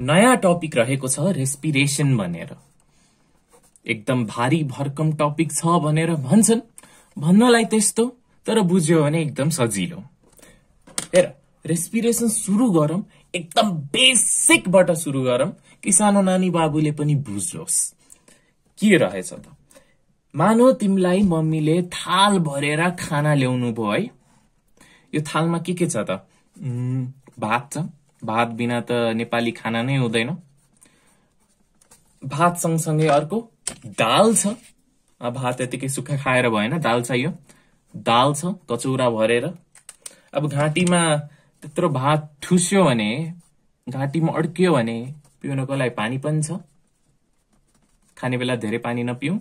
नयाँ टपिक रहेको छ रेस्पिरेसन भनेर। एकदम भारी भरकम टपिक छ भनेर भन्छन्। भन्नलाई त्यस्तो तर बुझ्यो भने एकदम सजिलो। हेर रेस्पिरेसन सुरु गरौँ एकदम बेसिकबाट सुरु गरौँ कि सानो नानी बाबुले पनि बुझोस्। के रहेछ त? मानो तिमीलाई मम्मीले थाल भरेर खाना ल्याउनु भयो है। यो थालमा के के छ त? भात छ। भात बिना त नेपाली खाना नै हुँदैन। भात सँगसँगै अर्को दाल छ। भात यतिकै सुक्खा खाएर भएन दाल चाहियो। दाल छ कचौरा भरेर। अब घाँटीमा त्यत्रो भात ठुस्यो भने घाँटीमा अड्कियो भने पिउनको लागि पानी पनि छ। खाने बेला धेरै पानी नपिउँ।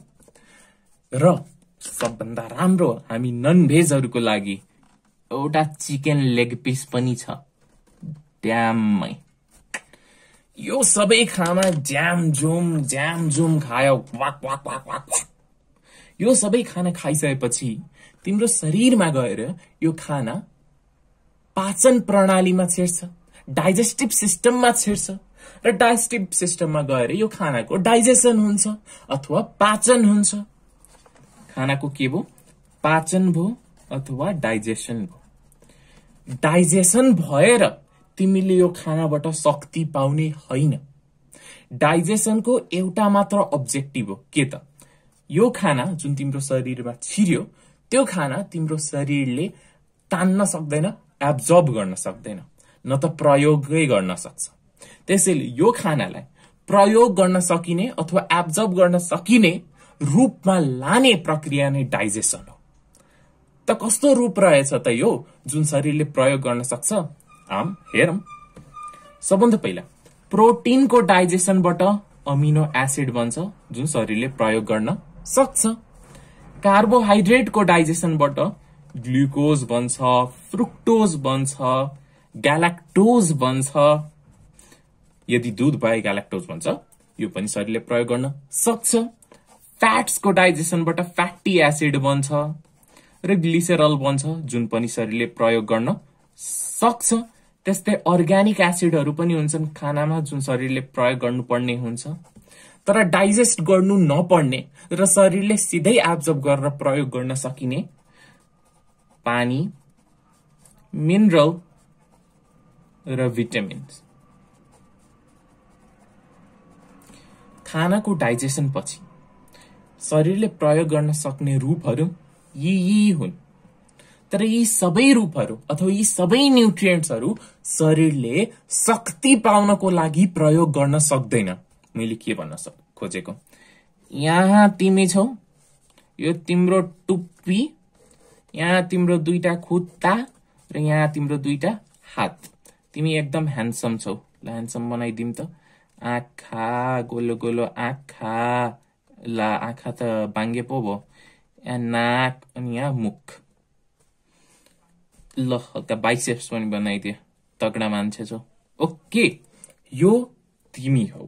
र सबभन्दा राम्रो हामी नन भेजहरूको लागि एउटा चिकन लेग पिस पनि छ। ड्याममै यो सबै खाना ज्याम जुम ज्याम जुम खायो। वाक वाक वाक वाक यो सबै खाना खाइसकेपछि तिम्रो शरीरमा गएर यो खाना पाचन प्रणालीमा छिर्छ डाइजेस्टिभ सिस्टममा छिर्छ र डाइजेस्टिभ सिस्टममा गएर यो खानाको डाइजेसन हुन्छ अथवा पाचन हुन्छ। खानाको के भयो पाचन भयो अथवा डाइजेसन भयो डाइजेसन भएर तिमीले यो खानाबाट शक्ति पाउने होइन। डाइजेसनको एउटा मात्र अब्जेक्टिभ हो के त? यो खाना जुन तिम्रो शरीरमा छिर्यो त्यो खाना तिम्रो शरीरले तान्न सक्दैन एब्जर्ब गर्न सक्दैन न त प्रयोगै गर्न सक्छ। त्यसैले यो खानालाई प्रयोग गर्न सकिने अथवा एब्जर्ब गर्न सकिने रूपमा लाने प्रक्रिया नै डाइजेसन हो। त कस्तो रूप रहेछ त यो जुन शरीरले प्रयोग गर्न सक्छ? आम हेरौँ। सबभन्दा पहिला प्रोटिनको डाइजेसनबाट अमिनो एसिड बन्छ जुन शरीरले प्रयोग गर्न सक्छ। कार्बोहाइड्रेटको डाइजेसनबाट ग्लुकोज बन्छ फ्रुक्टोज बन्छ ग्यालाक्टोज बन्छ। यदि दुध भए ग्यालाक्टोज बन्छ यो पनि शरीरले प्रयोग गर्न सक्छ। फ्याट्सको डाइजेसनबाट फ्याटी एसिड बन्छ र ग्लिसेरल बन्छ जुन पनि शरीरले प्रयोग गर्न सक्छ। त्यस्तै अर्ग्यानिक एसिडहरू पनि हुन्छन् खानामा जुन शरीरले प्रयोग गर्नुपर्ने हुन्छ। तर डाइजेस्ट गर्नु नपर्ने र शरीरले सिधै एब्जर्ब गरेर प्रयोग गर्न सकिने पानी मिनरल र भिटामिन्स खानाको डाइजेसन पछि शरीरले प्रयोग गर्न सक्ने रूपहरू यी यी हुन्। तर यी सबै रूपहरू अथवा यी सबै न्युट्रियन्ट्सहरू शरीरले शक्ति पाउनको लागि प्रयोग गर्न सक्दैन। मैले के भन्न सक खोजेको? यहाँ तिमी छौ यो तिम्रो टुप्पी यहाँ तिम्रो दुईटा खुट्टा र यहाँ तिम्रो दुईटा हात। तिमी एकदम ह्यान्डसम छौ। ल ह्यान्डसम बनाइदिउँ त। आँखा गोलो गोलो आँखा। ल आँखा त बाङ्गे पो भयो। यहाँ नाक अनि यहाँ मुख। ल हल्का बाइसेप्स पनि बनाइदिए तगडा मान्छे छौ। ओके यो तिमी हौ।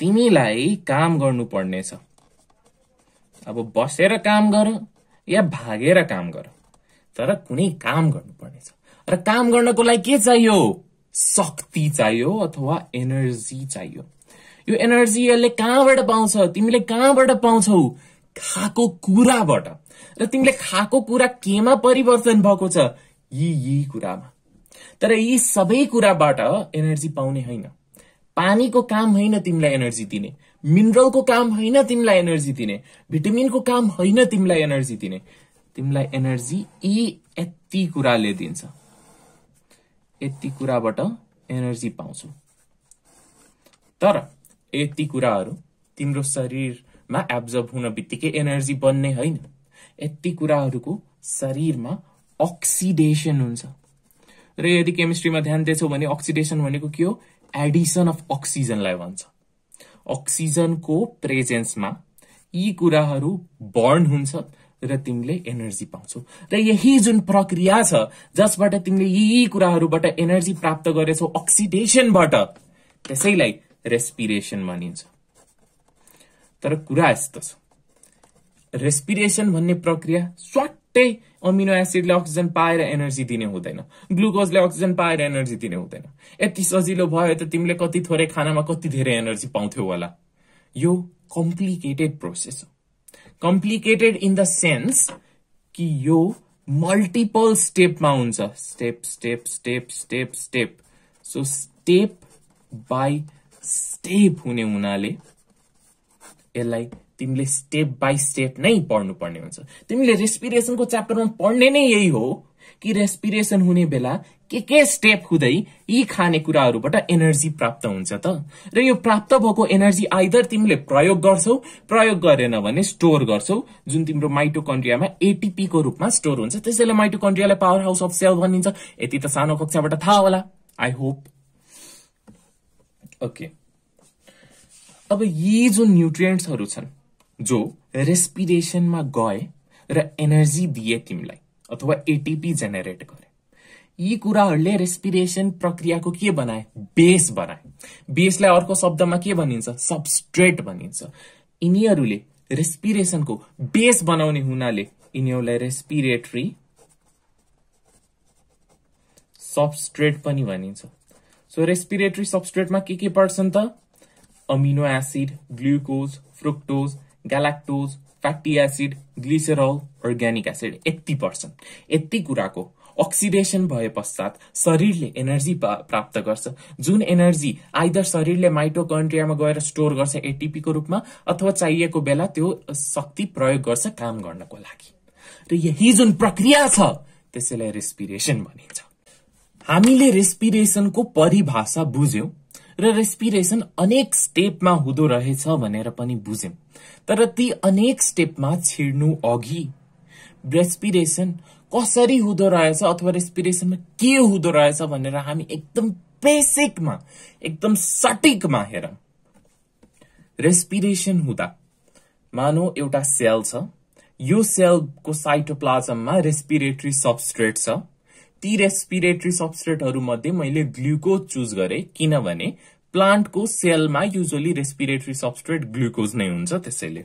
तिमीलाई काम गर्नु पर्नेछ अब बसेर काम गर या भागेर काम गर। तर कुनै काम गर्नु पर्नेछ र काम गर्नको लागि के चाहियो? शक्ति चाहियो अथवा एनर्जी चाहियो। यो एनर्जी यसले कहाँबाट पाउँछ? तिमीले कहाँबाट पाउँछौ? खाएको कुराबाट। र तिमीले खाएको कुरा केमा परिवर्तन भएको छ? यी यी कुरामा। तर यी सबै कुराबाट एनर्जी पाउने होइन। पानीको काम होइन तिमीलाई एनर्जी दिने। मिनरलको काम होइन तिमीलाई एनर्जी दिने। भिटामिनको काम होइन तिमीलाई एनर्जी दिने। तिमीलाई एनर्जी यी यति कुराले दिन्छ। यति कुराबाट एनर्जी पाउँछौ। तर यति कुराहरू तिम्रो शरीरमा एब्जर्ब हुन बित्तिकै एनर्जी बन्ने होइन। यति कुराहरूको शरीरमा अक्सिडेसन हुन्छ। र यदि केमिस्ट्रीमा ध्यान दिएछौ भने अक्सिडेसन भनेको के हो? एडिसन अफ अक्सिजनलाई भन्छ। अक्सिजनको प्रेजेन्समा यी कुराहरू बर्न हुन्छ र तिमीले एनर्जी पाउँछौ। र यही जुन प्रक्रिया छ जसबाट तिमीले यी कुराहरूबाट एनर्जी प्राप्त गरेछौ अक्सिडेसनबाट त्यसैलाई रेस्पिरेसन भनिन्छ। तर कुरा यस्तो छ। रेस्पिरेसन भन्ने प्रक्रिया स्वाट्टै अमिनो एसिडले अक्सिजन पाएर एनर्जी दिने हुँदैन। ग्लुकोजले अक्सिजन पाएर एनर्जी दिने हुँदैन। यति सजिलो भयो त तिमीले कति थोरै खानामा कति धेरै एनर्जी पाउँथ्यौ होला। यो कम्प्लिकेटेड प्रोसेस हो। कम्प्लिकेटेड इन द सेन्स कि यो मल्टिपल स्टेपमा हुन्छ। Step step step step step so step by step हुने हुनाले यसलाई तिमीले स्टेप बाई स्टेप नै पढ्नुपर्ने हुन्छ। तिमीले रेस्पिरेसनको च्याप्टरमा पढ्ने नै यही हो कि रेस्पिरेसन हुने बेला के के स्टेप हुँदै यी खानेकुराहरूबाट एनर्जी प्राप्त हुन्छ त? र यो प्राप्त भएको एनर्जी आइदर तिमीले प्रयोग गर्छौ प्रयोग गरेन भने स्टोर गर्छौ जुन तिम्रो माइटोकन्ड्रियामा एटिपी को रूपमा स्टोर हुन्छ त्यसैले माइटोकन्ड्रियालाई पावर हाउस अफ सेल भनिन्छ। यति त सानो कक्षाबाट थाहा होला। आई होप ओके अब यी जुन न्युट्रियन्ट्सहरू छन् जो रेस्पिरेसनमा गए र एनर्जी दिए तिमीलाई अथवा एटिपी जेनेरेट गरे यी कुराहरूले रेस्पिरेसन प्रक्रियाको के बनाए? बेस बनाए। बेसलाई अर्को शब्दमा के भनिन्छ? सबस्ट्रेट भनिन्छ। यिनीहरूले रेस्पिरेसनको बेस बनाउने हुनाले यिनीहरूलाई रेस्पिरेटरी सबस्ट्रेट पनि भनिन्छ। सो रेस्पिरेटरी सबस्ट्रेटमा के के पर्छन् त? Amino acid glucose fructose galactose fatty acid glycerol organic acid यति पर्छन्। यति कुराको अक्सिडेसन भए पश्चात शरीरले एनर्जी प्राप्त गर्छ। जुन एनर्जी आइदर शरीरले माइटोकन्ट्रियामा गएर स्टोर गर्छ एटिपी को रूपमा अथवा चाहिएको बेला त्यो शक्ति प्रयोग गर्छ काम गर्नको लागि। र यही जुन प्रक्रिया छ त्यसैलाई रेस्पिरेसन भनिन्छ। हामीले रेस्पिरेसनको परिभाषा बुझ्यौं। र रेस्पिरेसन अनेक स्टेपमा हुँदो रहेछ भनेर पनि बुझ्यौं। तर ती अनेक स्टेपमा छिर्नु अघि रेस्पिरेसन कसरी हुँदो रहेछ अथवा रेस्पिरेसनमा के हुँदो रहेछ भनेर हामी एकदम बेसिकमा एकदम सटिकमा हेरौँ। रेस्पिरेसन हुँदा मानौ एउटा सेल छ। यो सेलको साइटोप्लाजममा रेस्पिरेटरी सबस्ट्रेट छ। ती रेस्पिरेटरी सबस्ट्रेटहरू मध्ये मैले ग्लुकोज चुज गरे। किनभने प्लान्टको सेलमा युजली रेस्पिरेटरी सबस्ट्रेट ग्लुकोज नै हुन्छ त्यसैले।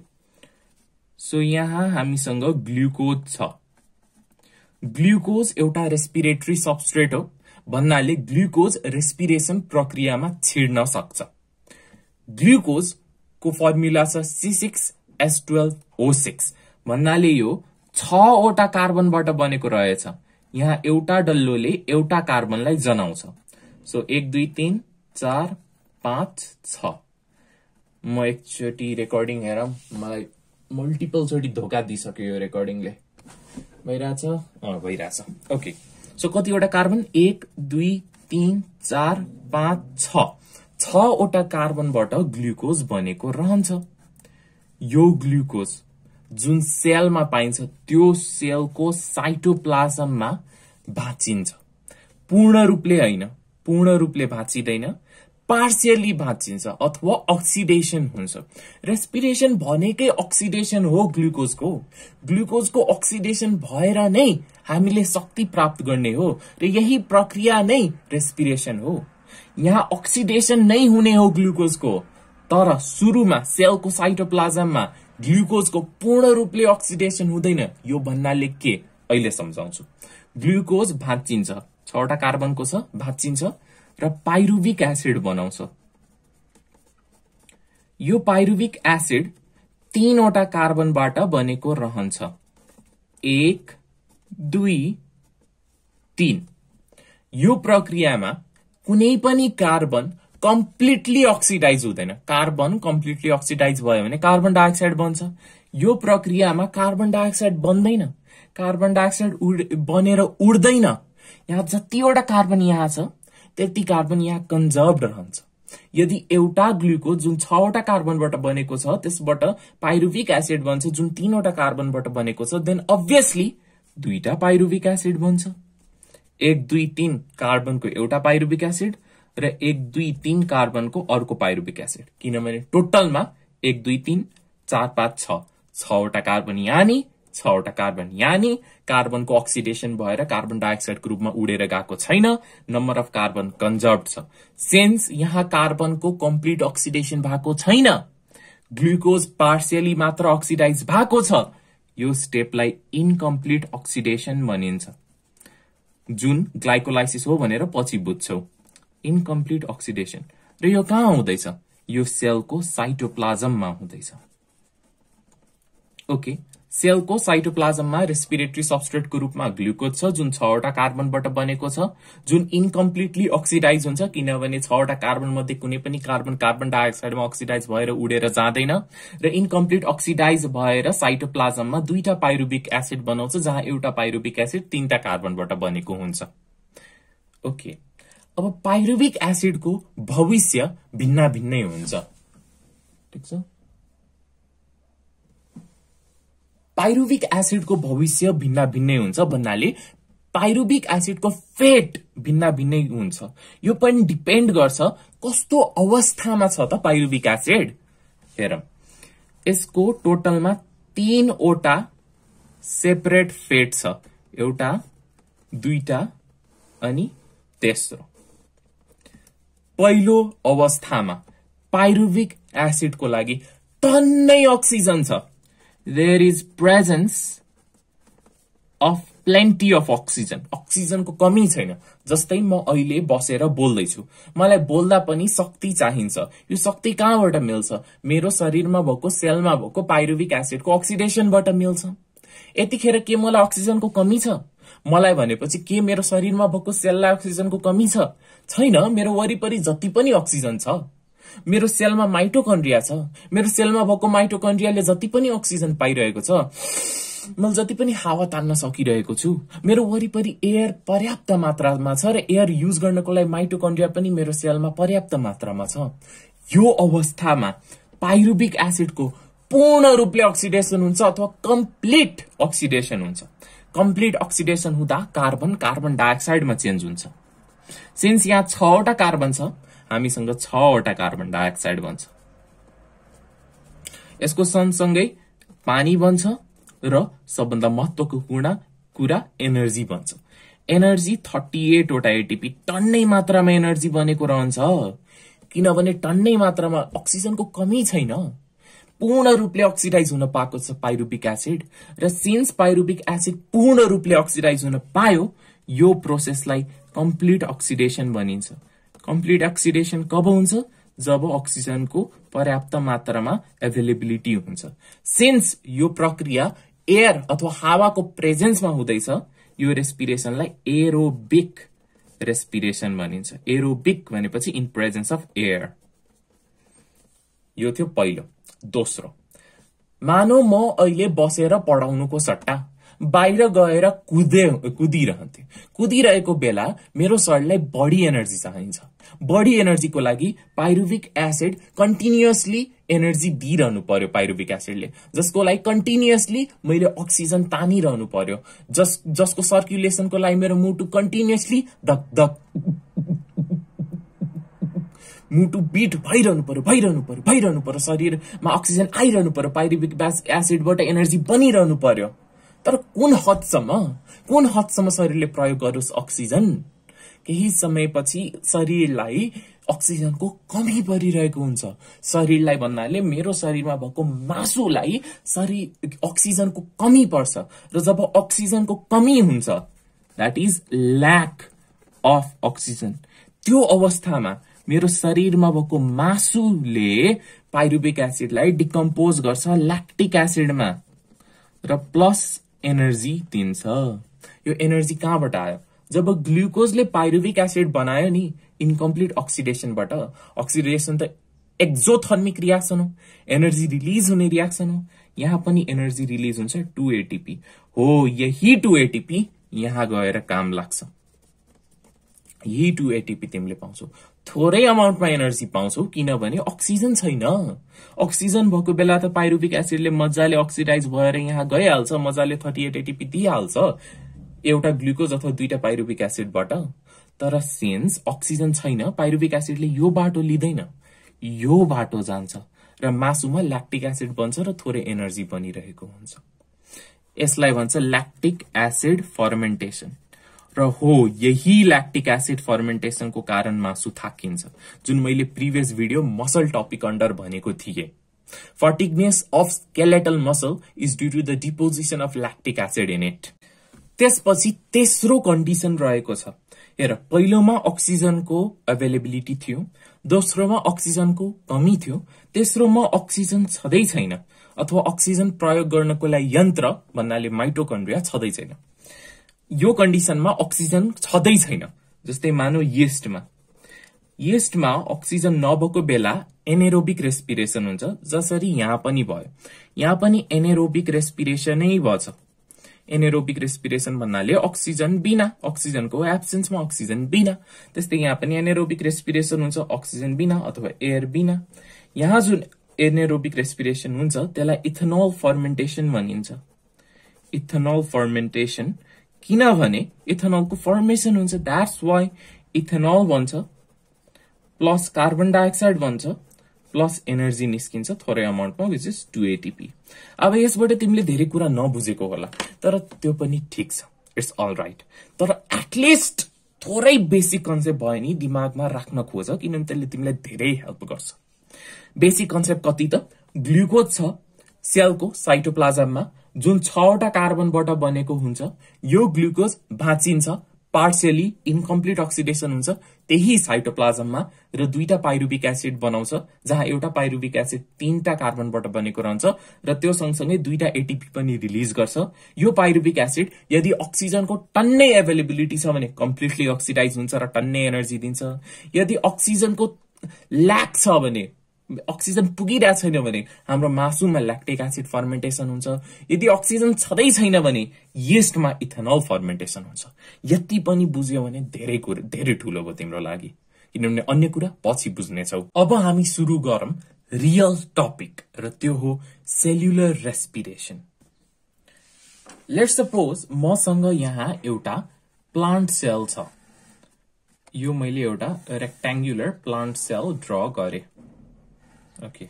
सो यहाँ हामीसँग ग्लुकोज छ। ग्लुकोज एउटा रेस्पिरेटरी सबस्ट्रेट हो। भन्नाले ग्लुकोज रेस्पिरेसन प्रक्रियामा छिर्न सक्छ। ग्लुकोजको फर्मुला छ C six S twelve O six भन्नाले यो छवटा कार्बनबाट बनेको रहेछ। यहाँ एउटा डल्लोले एउटा कार्बनलाई जनाउँछ। सो एक दुई तिन चार पाँच छ। म एकचोटि रेकर्डिङ हेरौँ मलाई मल्टिपलचोटि धोका दिइसक्यो यो रेकर्डिङले भइरहेछ? भइरहेछ। ओके सो कतिवटा कार्बन? एक दुई तिन चार पाँच छ। छवटा कार्बनबाट ग्लुकोज बनेको रहन्छ। यो ग्लुकोज जुन सेलमा पाइन्छ त्यो सेलको साइटोप्लाजममा भाँचिन्छ। पूर्ण रूपले होइन पूर्ण रूपले भाँचिँदैन पार्सियली भाँचिन्छ अथवा अक्सिडेसन हुन्छ। रेस्पिरेसन भनेकै अक्सिडेसन हो ग्लुकोजको ग्लुकोजको अक्सिडेसन भएर नै हामीले शक्ति प्राप्त गर्ने हो र यही प्रक्रिया नै रेस्पिरेसन हो। यहाँ अक्सिडेसन नै हुने हो ग्लुकोजको तर सुरुमा सेलको साइटोप्लाजममा ग्लुकोजको पूर्ण रूपले अक्सिडेसन हुँदैन। यो भन्नाले के? अहिले सम्झाउँछु। ग्लुकोज भाँचिन्छ छवटा कार्बनको छ भाँचिन्छ र पाइरुविक एसिड बनाउँछ। यो पाइरुविक एसिड तीनवटा कार्बनबाट बनेको रहन्छ। एक दुई तीन। यो प्रक्रियामा कुनै पनि कार्बन कम्प्लिटली अक्सिडाइज हुँदैन। कार्बन कम्प्लिटली अक्सिडाइज भयो भने कार्बन डाइअक्साइड बन्छ। यो प्रक्रियामा कार्बन डाइअक्साइड बन्दैन। कार्बन डाइअक्साइड बनेर उड्दैन। यहाँ जतिवटा कार्बन यहाँ छ त्यति कार्बन यहाँ कन्जर्भ रहन्छ। यदि एउटा ग्लुकोज जुन छवटा कार्बनबाट बनेको छ त्यसबाट पाइरुविक एसिड बन्छ जुन तीनवटा कार्बनबाट बनेको छ देन अभियसली दुईटा पाइरुविक एसिड बन्छ। एक दुई तीन कार्बनको एउटा पाइरुविक एसिड र एक दुई तीन कार्बनको अर्को पाइरुबिक एसिड। किनभने टोटलमा एक दुई तीन चार पाँच छ। छवटा कार्बन यानी छवटा कार्बन यानी कार्बनको अक्सिडेसन भएर कार्बन डाइअक्साइडको रूपमा उडेर गएको छैन। नम्बर अफ कार्बन कन्जर्भ छ। सेन्स यहाँ कार्बनको कम्प्लिट अक्सिडेसन भएको छैन ग्लुकोज पार्सियली मात्र अक्सिडाइज भएको छ यो स्टेपलाई इनकम्प्लिट अक्सिडेसन भनिन्छ। जुन ग्लाइकोलाइसिस हो भनेर पछि बुझ्छौ। इनकम्प्लिट अक्सिडेसन र यो कहाँ हुँदैछ? यो सेलको साइटोप्लाजममा हुँदैछ। ओके सेलको साइटोप्लाजममा रेस्पिरेटरी सबस्ट्रेटको रूपमा ग्लुकोज छ जुन छवटा कार्बनबाट बनेको छ जुन इनकम्प्लिटली अक्सिडाइज हुन्छ किनभने छवटा कार्बन मध्ये कुनै पनि कार्बन कार्बन डाइअक्साइडमा अक्सिडाइज भएर उडेर जाँदैन र इनकम्प्लिट अक्सिडाइज भएर साइटोप्लाजममा दुईटा पाइरुबिक एसिड बनाउँछ जहाँ एउटा पाइरुबिक एसिड तीनटा कार्बनबाट बनेको हुन्छ। ओके अब पाइरुबिक एसिडको भविष्य भिन्न भिन्नै हुन्छ। ठिक छ? पाइरुबिक एसिडको भविष्य भिन्न भिन्नै हुन्छ भन्नाले पाइरुबिक एसिडको फेट भिन्न भिन्नै हुन्छ। यो पनि डिपेन्ड गर्छ कस्तो अवस्थामा छ त पाइरुबिक एसिड। हेर। यसको टोटलमा तीनवटा सेपरेट फेट छ। एउटा दुईटा अनि तेस्रो। पहिलो अवस्थामा पाइरुबिक एसिडको लागि टन्नै अक्सिजन छ। There is presence of plenty of oxygen अक्सिजनको कमी छैन जस्तै म अहिले बसेर बोल्दैछु। मलाई बोल्दा पनि शक्ति चाहिन्छ। यो शक्ति कहाँबाट मिल्छ? मेरो शरीरमा भएको सेलमा भएको पाइरुविक एसिडको अक्सिडेसनबाट मिल्छ। यतिखेर के मलाई अक्सिजनको कमी छ? मलाई भनेपछि के मेरो शरीरमा भएको सेललाई अक्सिजनको कमी छ? छैन मेरो वरिपरि जति पनि अक्सिजन छ। मेरो सेलमा माइटोकन्ड्रिया छ। मेरो सेलमा भएको माइटोकन्ड्रियाले जति पनि अक्सिजन पाइरहेको छ मैले जति पनि हावा तान्न सकिरहेको छु मेरो वरिपरि एयर पर्याप्त मात्रामा छ र एयर युज गर्नको लागि माइटोकन्ड्रिया पनि मेरो सेलमा पर्याप्त मात्रामा छ। यो अवस्थामा पाइरुबिक एसिडको पूर्ण रूपले अक्सिडेसन हुन्छ अथवा कम्प्लिट अक्सिडेसन हुन्छ। कम्प्लिट अक्सिडेसन हुँदा कार्बन कार्बन डाइअक्साइडमा चेन्ज हुन्छ। सिन्स यहाँ छवटा कार्बन छ हामीसँग छवटा कार्बन डाइअक्साइड बन्छ। यसको सँगसँगै पानी बन्छ र सबभन्दा महत्वको कुरा कुरा एनर्जी बन्छ। एनर्जी थर्टी एटवटा एटिपी टन्नै मात्रामा एनर्जी बनेको रहन्छ। किनभने टन्नै मात्रामा अक्सिजनको कमी छैन। पूर्ण रूपले अक्सिडाइज हुन पाएको छ पाइरुबिक एसिड र सिन्स पाइरुबिक एसिड पूर्ण रूपले अक्सिडाइज हुन पायो यो प्रोसेसलाई कम्प्लिट अक्सिडेसन भनिन्छ। कम्प्लिट अक्सिडेसन कब हुन्छ? जब अक्सिजनको पर्याप्त मात्रामा एभाइलेबिलिटी हुन्छ। सिन्स यो प्रक्रिया एयर अथवा हावाको प्रेजेन्समा हुँदैछ यो रेस्पिरेसनलाई एरोबिक रेस्पिरेसन भनिन्छ। एरोबिक भनेपछि इन प्रेजेन्स अफ एयर यो थियो पहिलो। दोस्रो। मानव म अहिले बसेर पढाउनुको सट्टा बाहिर गएर कुदे कुदिरहन्थे। कुदिरहेको बेला मेरो शरीरलाई बढी एनर्जी चाहिन्छ। बढी एनर्जीको लागि पाइरुविक एसिड कन्टिन्युसली एनर्जी दिइरहनु पर्यो पाइरुविक एसिडले। जसको लागि कन्टिन्युसली मैले अक्सिजन तानिरहनु पर्यो। जस जसको सर्कुलेसनको लागि मेरो मुटु कन्टिन्युसली धक धक मुटु बिट भइरहनु पर्यो भइरहनु पर्यो भइरहनु पर्यो शरीरमा अक्सिजन आइरहनु पर्यो पाइरुविक एसिडबाट एनर्जी बनिरहनु पर्यो। तर कुन हदसम्म कुन हदसम्म शरीरले प्रयोग गरोस् अक्सिजन केही समयपछि शरीरलाई अक्सिजनको कमी परिरहेको हुन्छ। शरीरलाई भन्नाले मेरो शरीरमा भएको मासुलाई शरीर अक्सिजनको कमी पर्छ र जब अक्सिजनको कमी हुन्छ that is lack of oxygen त्यो अवस्थामा मेरो शरीरमा भएको मासुले पाइरुबिक एसिडलाई डिकम्पोज गर्छ ल्याक्टिक एसिडमा। र प्लस एनर्जी दिन्छ। यो एनर्जी कहाँबाट आयो? जब ग्लुकोजले पाइरुविक एसिड बनायो नि इनकम्प्लिट अक्सिडेसनबाट। अक्सिडेसन त एक्जोथर्मिक रियाक्सन हो। एनर्जी रिलिज हुने रियाक्सन हो। यहाँ पनि एनर्जी रिलिज हुन्छ टु एटिपी। हो यही टु एटिपी यहाँ गएर काम लाग्छ। यही टु एटिपी तिमीले पाउँछौ। थोरै अमाउन्टमा एनर्जी पाउँछौ किनभने अक्सिजन छैन। अक्सिजन भएको बेला त पाइरुबिक एसिडले मजाले अक्सिडाइज भएर यहाँ गइहाल्छ मजाले थर्टी एट एटिपी दिइहाल्छ एउटा ग्लुकोज अथवा दुईटा पाइरुबिक एसिडबाट तर सिन्स अक्सिजन छैन पाइरुबिक एसिडले यो बाटो लिँदैन। यो बाटो जान्छ र मासुमा ल्याक्टिक एसिड बन्छ र थोरै एनर्जी बनिरहेको हुन्छ। यसलाई भन्छ ल्याक्टिक एसिड फर्मेन्टेसन र हो यही ल्याक्टिक एसिड फर्मेन्टेसनको कारण मासु थाकिन्छ जुन मैले previous video muscle topic under भनेको थिएँ। Fatigueness of skeletal muscle is due to the deposition of lactic acid in it त्यसपछि तेस्रो कन्डिसन रहेको छ। हेर पहिलोमा अक्सिजनको अभाइलेबिलिटी थियो दोस्रोमा अक्सिजनको कमी थियो तेस्रोमा अक्सिजन छँदै छैन अथवा अक्सिजन प्रयोग गर्नको लागि यन्त्र भन्नाले माइटोकन्ड्रिया छँदै छैन। यो कन्डिसनमा अक्सिजन छँदै छैन। जस्तै मानौ येस्टमा। येस्टमा अक्सिजन नभएको बेला एनेरोबिक रेस्पिरेसन हुन्छ जसरी यहाँ पनि भयो। यहाँ पनि एनेरोबिक रेस्पिरेसनै भएछ। एनेरोबिक रेस्पिरेसन भन्नाले अक्सिजन बिना अक्सिजनको एब्सेन्समा अक्सिजन बिना। त्यस्तै यहाँ पनि एनेरोबिक रेस्पिरेसन हुन्छ अक्सिजन बिना अथवा एयर बिना। यहाँ जुन एनेरोबिक रेस्पिरेसन हुन्छ त्यसलाई इथेनोल फर्मेन्टेसन भनिन्छ। इथेनोल फर्मेन्टेसन किनभने इथेनोलको फर्मेसन हुन्छ द्याट्स वाइ इथेनोल भन्छ प्लस कार्बन डाइअक्साइड भन्छ प्लस एनर्जी निस्किन्छ थोरै अमाउन्टमा विच इज टु एटिपी अब यसबाट तिमीले धेरै कुरा नबुझेको होला तर त्यो पनि ठिक छ इट्स अल राइट तर एटलिस्ट थोरै बेसिक कन्सेप्ट भयो नि दिमागमा राख्न खोज किनभने त्यसले तिमीलाई धेरै हेल्प गर्छ. बेसिक कन्सेप्ट कति त? ग्लुकोज छ सेलको साइटोप्लाजममा जुन छवटा कार्बनबाट बनेको हुन्छ यो ग्लुकोज भाँचिन्छ पार्सियली इन्कम्प्लिट अक्सिडेसन हुन्छ त्यही साइटोप्लाजममा र दुईटा पाइरुबिक एसिड बनाउँछ जहाँ एउटा पाइरुबिक एसिड तीनटा कार्बनबाट बनेको रहन्छ र त्यो सँगसँगै दुईटा एटिपी पनि रिलिज गर्छ। यो पाइरुबिक एसिड यदि अक्सिजनको टन्नै एभाइलेबिलिटी छ भने कम्प्लिटली अक्सिडाइज हुन्छ र टन्नै एनर्जी दिन्छ। यदि अक्सिजनको ल्याक छ भने अक्सिजन पुगिरहेको छैन भने हाम्रो मासुमा ल्याक्टिक एसिड फर्मेन्टेसन हुन्छ। यदि अक्सिजन छँदै छैन भने येस्टमा इथेनल फर्मेन्टेसन हुन्छ। यति पनि बुझ्यो भने धेरै कुरा धेरै ठुलो भयो तिम्रो लागि। किनभने अन्य कुरा पछि बुझ्नेछौ। अब हामी सुरु गरौँ रियल टपिक र त्यो हो सेल्युलर रेस्पिरेसन लेट सपोज मसँग यहाँ एउटा प्लान्ट सेल छ। यो मैले एउटा रेक्ट्याङ्गुलर प्लान्ट सेल ड्र गरेँ। ओके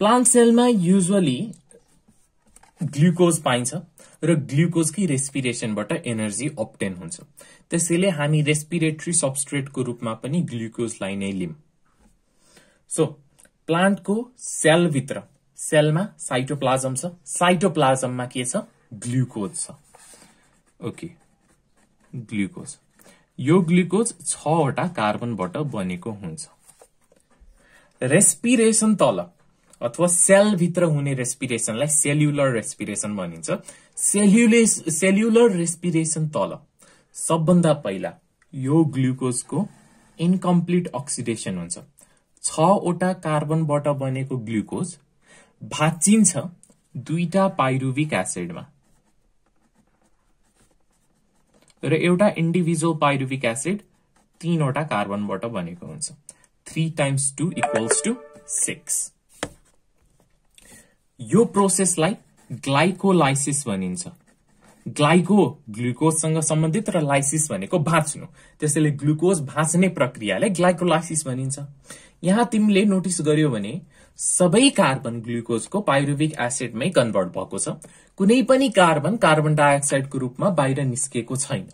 प्लान्ट सेलमा युजली ग्लुकोज पाइन्छ र ग्लुकोजकै रेस्पिरेसनबाट एनर्जी अप्टेन हुन्छ। त्यसैले हामी रेस्पिरेटरी सबस्ट्रेटको रूपमा पनि ग्लुकोजलाई नै लिम। सो प्लान्टको सेलभित्र सेलमा साइटोप्लाजम छ। साइटोप्लाजममा के छ? ग्लुकोज छ। ओके ग्लुकोज यो ग्लुकोज छवटा कार्बनबाट बनेको हुन्छ। रेस्पिरेसन तल अथवा सेलभित्र हुने रेस्पिरेसनलाई सेल्युलर रेस्पिरेसन भनिन्छ। सेल्युले सेल्युलर रेस्पिरेसन तल सबभन्दा पहिला यो ग्लुकोजको इन्कम्प्लिट अक्सिडेसन हुन्छ। छवटा कार्बनबाट बनेको ग्लुकोज भाँचिन्छ दुईटा पाइरुविक एसिडमा र एउटा इन्डिभिजुअल पाइरुविक एसिड तीनवटा कार्बनबाट बनेको हुन्छ। 3 times 2 equals to 6. यो प्रोसेसलाई ग्लाइकोलाइसिस भनिन्छ। ग्लाइको ग्लुकोजसँग सम्बन्धित र लाइसिस भनेको भाँच्नु त्यसैले ग्लुकोज भाँच्ने प्रक्रियालाई ग्लाइकोलाइसिस भनिन्छ। यहाँ तिमीले नोटिस गर्यो भने सबै कार्बन ग्लुकोजको पाइरुविक एसिडमै कन्भर्ट भएको छ। कुनै पनि कार्बन कार्बन डाइअक्साइडको रूपमा बाहिर निस्केको छैन।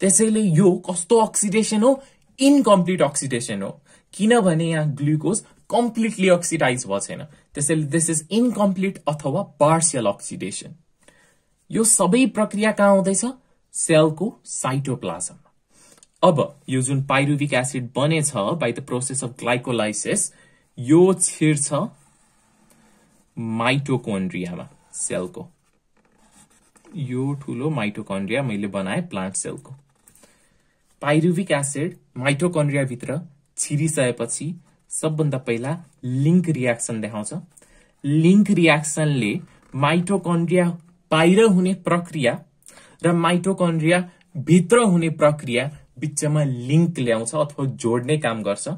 त्यसैले यो कस्तो अक्सिडेसन हो? इनकम्प्लिट अक्सिडेसन हो। किनभने यहाँ ग्लुकोज कम्प्लिटली अक्सिडाइज भएको छैन। त्यसैले दिस इज इनकम्प्लिट अथवा पार्सियल अक्सिडेसन यो सबै प्रक्रिया कहाँ हुँदैछ? सेलको साइटोप्लाजममा अब यो जुन pyruvic acid बनेछ by the process of glycolysis यो छिर्छ माइटोकोन्ड्रियामा सेलको। यो ठुलो माइटोकोन्ड्रिया मैले बनाएँ प्लान्ट सेलको पाइरुविक एसिड माइटोकोन्ड्रियाभित्र छिरिसकेपछि सबभन्दा पहिला लिङ्क रियाक्सन देखाउँछ। लिङ्क रियाक्सनले माइटोकन्ड्रिया बाहिर हुने प्रक्रिया र माइटोकन्ड्रिया भित्र हुने प्रक्रिया बिचमा लिङ्क ल्याउँछ अथवा जोड्ने काम गर्छ।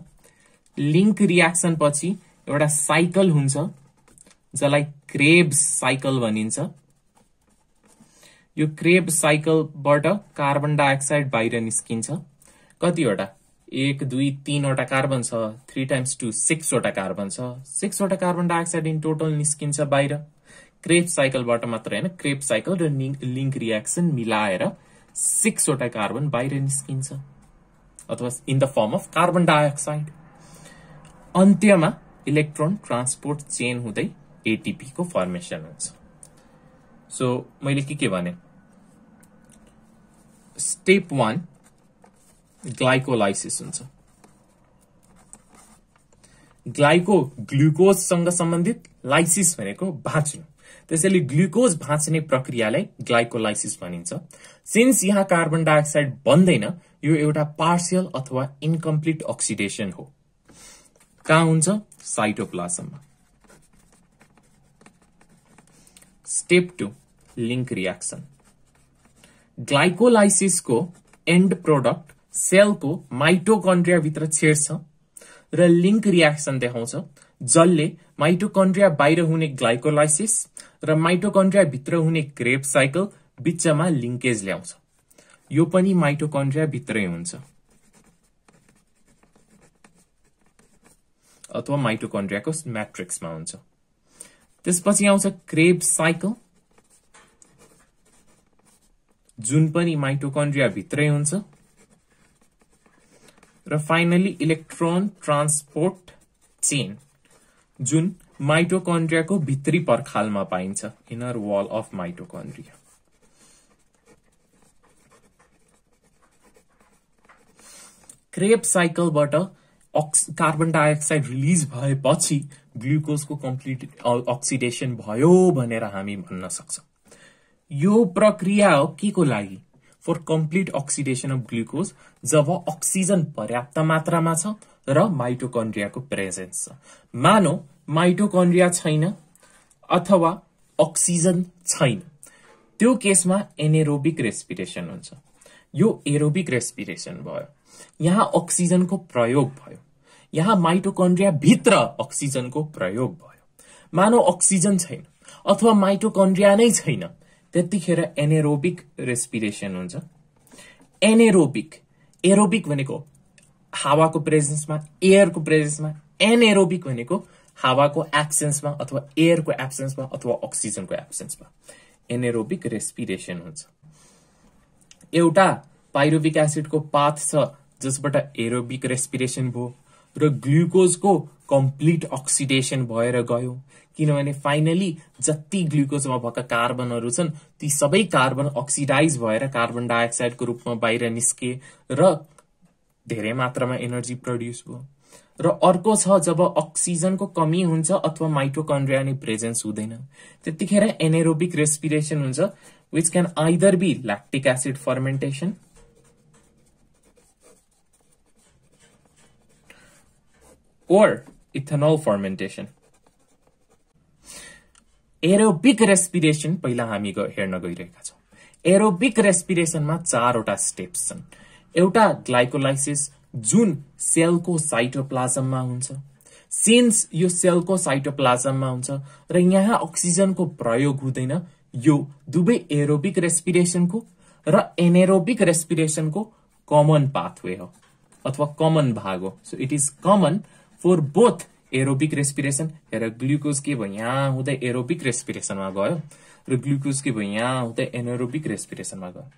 लिङ्क रियाक्सन पछि एउटा साइकल हुन्छ जसलाई क्रेब साइकल भनिन्छ। यो क्रेब साइकलबाट कार्बन डाइअक्साइड बाहिर निस्किन्छ। कतिवटा? एक दुई तीनवटा कार्बन छ थ्री टाइम्स टू सिक्सवटा कार्बन छ। सिक्सवटा कार्बन डाइअक्साइड इन टोटल निस्किन्छ बाहिर। क्रेप साइकलबाट मात्र होइन क्रेप साइकल र लिङ्क रियाक्सन मिलाएर सिक्सवटा कार्बन बाहिर निस्किन्छ। अथवा in the form of carbon dioxide अन्त्यमा इलेक्ट्रोन ट्रान्सपोर्ट चेन हुँदै एटिपी को फर्मेसन हुन्छ। सो मैले के के भने? स्टेप वान ग्लाइकोलाइसिस हुन्छ। ग्लाइको ग्लुकोजसँग सम्बन्धित लाइसिस भनेको भाँच्नु। त्यसैले ग्लुकोज भाँच्ने प्रक्रियालाई ग्लाइकोलाइसिस भनिन्छ। सिन्स यहाँ कार्बन डाइअक्साइड बन्दैन यो एउटा पार्सियल अथवा इन्कम्प्लिट अक्सिडेसन हो। कहाँ हुन्छ? साइटोप्लाजममा स्टेप टू लिङ्क रियाक्सन। ग्लाइकोलाइसिसको एन्ड प्रोडक्ट सेलको माइटोकन्ड्रियाभित्र छेड्छ र लिङ्क रियाक्सन देखाउँछ जसले माइटोकन्ड्रिया बाहिर हुने ग्लाइकोलाइसिस र माइटोकन्ड्रिया भित्र हुने ग्रेप साइकल बिचमा लिङ्केज ल्याउँछ। यो पनि माइटोकन्ड्रिया भित्रै हुन्छ। अथवा माइटोकन्ड्रियाको म्याट्रिक्समा हुन्छ। त्यसपछि आउँछ क्रेब साइकल। जुन पनि माइटोकन्ड्रिया भित्रै हुन्छ। र फाइनली इलेक्ट्रोन ट्रान्सपोर्ट चेन जुन माइटोकन्ड्रियाको भित्री पर्खालमा पाइन्छ inner wall of mitochondria Krebs साइकलबाट carbon dioxide release भएपछि ग्लुकोजको कम्प्लिट अक्सिडेसन भयो भनेर हामी भन्न सक्छौँ। यो प्रक्रिया हो के को लागि? For complete oxidation of glucose job oxygen पर्याप्त मात्रामा छ र माइटोकन्ड्रियाको प्रेजेन्स छ। मानौ माइटोकन्ड्रिया छैन अथवा अक्सिजन छैन। त्यो केसमा एनेरोबिक रेस्पिरेसन हुन्छ। यो एरोबिक रेस्पिरेसन भयो। यहाँ अक्सिजनको प्रयोग भयो। यहाँ माइटोकन्ड्रिया भित्र अक्सिजनको प्रयोग भयो। मानव अक्सिजन छैन अथवा माइटोकन्ड्रिया नै छैन। त्यतिखेर एनेरोबिक रेस्पिरेसन हुन्छ। एनेरोबिक एरोबिक भनेको हावाको प्रेजेन्समा एयरको प्रेजेन्समा एनएरोबिक भनेको हावाको एब्सेन्समा अथवा एयरको एब्सेन्समा अथवा अक्सिजनको एब्सेन्समा एनेरोबिक रेस्पिरेसन हुन्छ। एउटा पाइरोबिक एसिडको पाथ छ जसबाट एरोबिक रेस्पिरेसन भयो र ग्लुकोजको कम्प्लिट अक्सिडेसन भएर गयो। किनभने फाइनली जति ग्लुकोजमा भएका कार्बनहरू छन् ती सबै कार्बन अक्सिडाइज भएर कार्बन डाइअक्साइडको रूपमा बाहिर निस्के र धेरै मात्रामा एनर्जी प्रड्युस भयो। र अर्को छ जब अक्सिजनको कमी हुन्छ अथवा माइटोकन्ड्रिया नै प्रेजेन्स हुँदैन त्यतिखेर एनेरोबिक रेस्पिरेसन हुन्छ which can either be lactic acid fermentation or ethanol fermentation aerobic respiration पहिला हामी हेर्न गइरहेका छौँ। एरोबिक रेस्पिरेसनमा चारवटा स्टेप्स छन्। एउटा ग्लाइकोलाइसिस जुन सेलको साइटोप्लाजममा हुन्छ। सिन्स यो सेलको साइटोप्लाजममा हुन्छ र यहाँ अक्सिजनको प्रयोग हुँदैन यो दुवै एरोबिक रेस्पिरेसनको र एनेरोबिक रेस्पिरेसनको कमन पाथवे हो अथवा कमन भाग हो। So it is common for both aerobic respiration हेर ग्लुकोज के भयो यहाँ हुँदै एरोबिक रेस्पिरेसनमा गयो र ग्लुकोज के भयो यहाँ हुँदै एनेरोबिक रेस्पिरेसनमा गयो।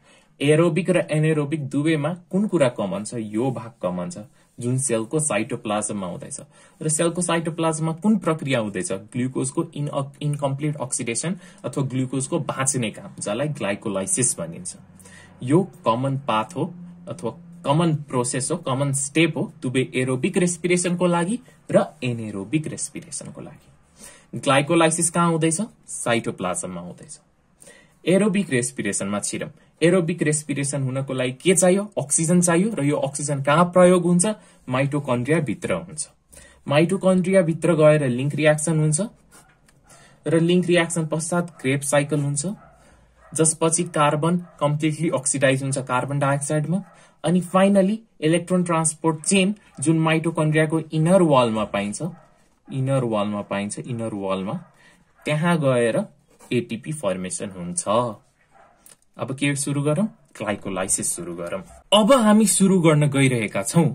एरोबिक र एनेरोबिक दुवैमा कुन कुरा कमन छ? यो भाग कमन छ जुन सेलको साइटोप्लाजममा हुँदैछ। र सेलको साइटोप्लाजममा कुन प्रक्रिया हुँदैछ? ग्लुकोजको इन इनकम्प्लिट अक्सिडेसन अथवा ग्लुकोजको बाँच्ने काम जसलाई ग्लाइकोलाइसिस भनिन्छ। यो कमन पाथ हो अथवा कमन प्रोसेस हो कमन स्टेप हो दुवै एरोबिक रेस्पिरेसनको लागि र एनेरोबिक रेस्पिरेसनको लागि। ग्लाइकोलाइसिस कहाँ हुँदैछ? साइटोप्लाजममा हुँदैछ। एरोबिक रेस्पिरेसनमा छिरम। एरोबिक रेस्पिरेसन हुनको लागि के चाहियो? अक्सिजन चाहियो र यो अक्सिजन कहाँ प्रयोग हुन्छ? माइटोकन्ड्रिया भित्र हुन्छ। माइटोकन्ड्रिया भित्र गएर लिङ्क रियाक्सन हुन्छ। र लिङ्क रियाक्सन पश्चात ग्रेप साइकल हुन्छ। जसपछि कार्बन कम्प्लिटली अक्सिडाइज हुन्छ कार्बन डाइअक्साइडमा अनि फाइनली इलेक्ट्रोन ट्रान्सपोर्ट चेन जुन माइटोकन्ड्रियाको इनर वालमा पाइन्छ इनर वालमा पाइन्छ इनर वालमा त्यहाँ गएर एटिपी फर्मेसन हुन्छ। अब के सुरु गरौँ? ग्लाइकोलाइसिस सुरु गरौँ। अब हामी सुरु गर्न गइरहेका छौँ।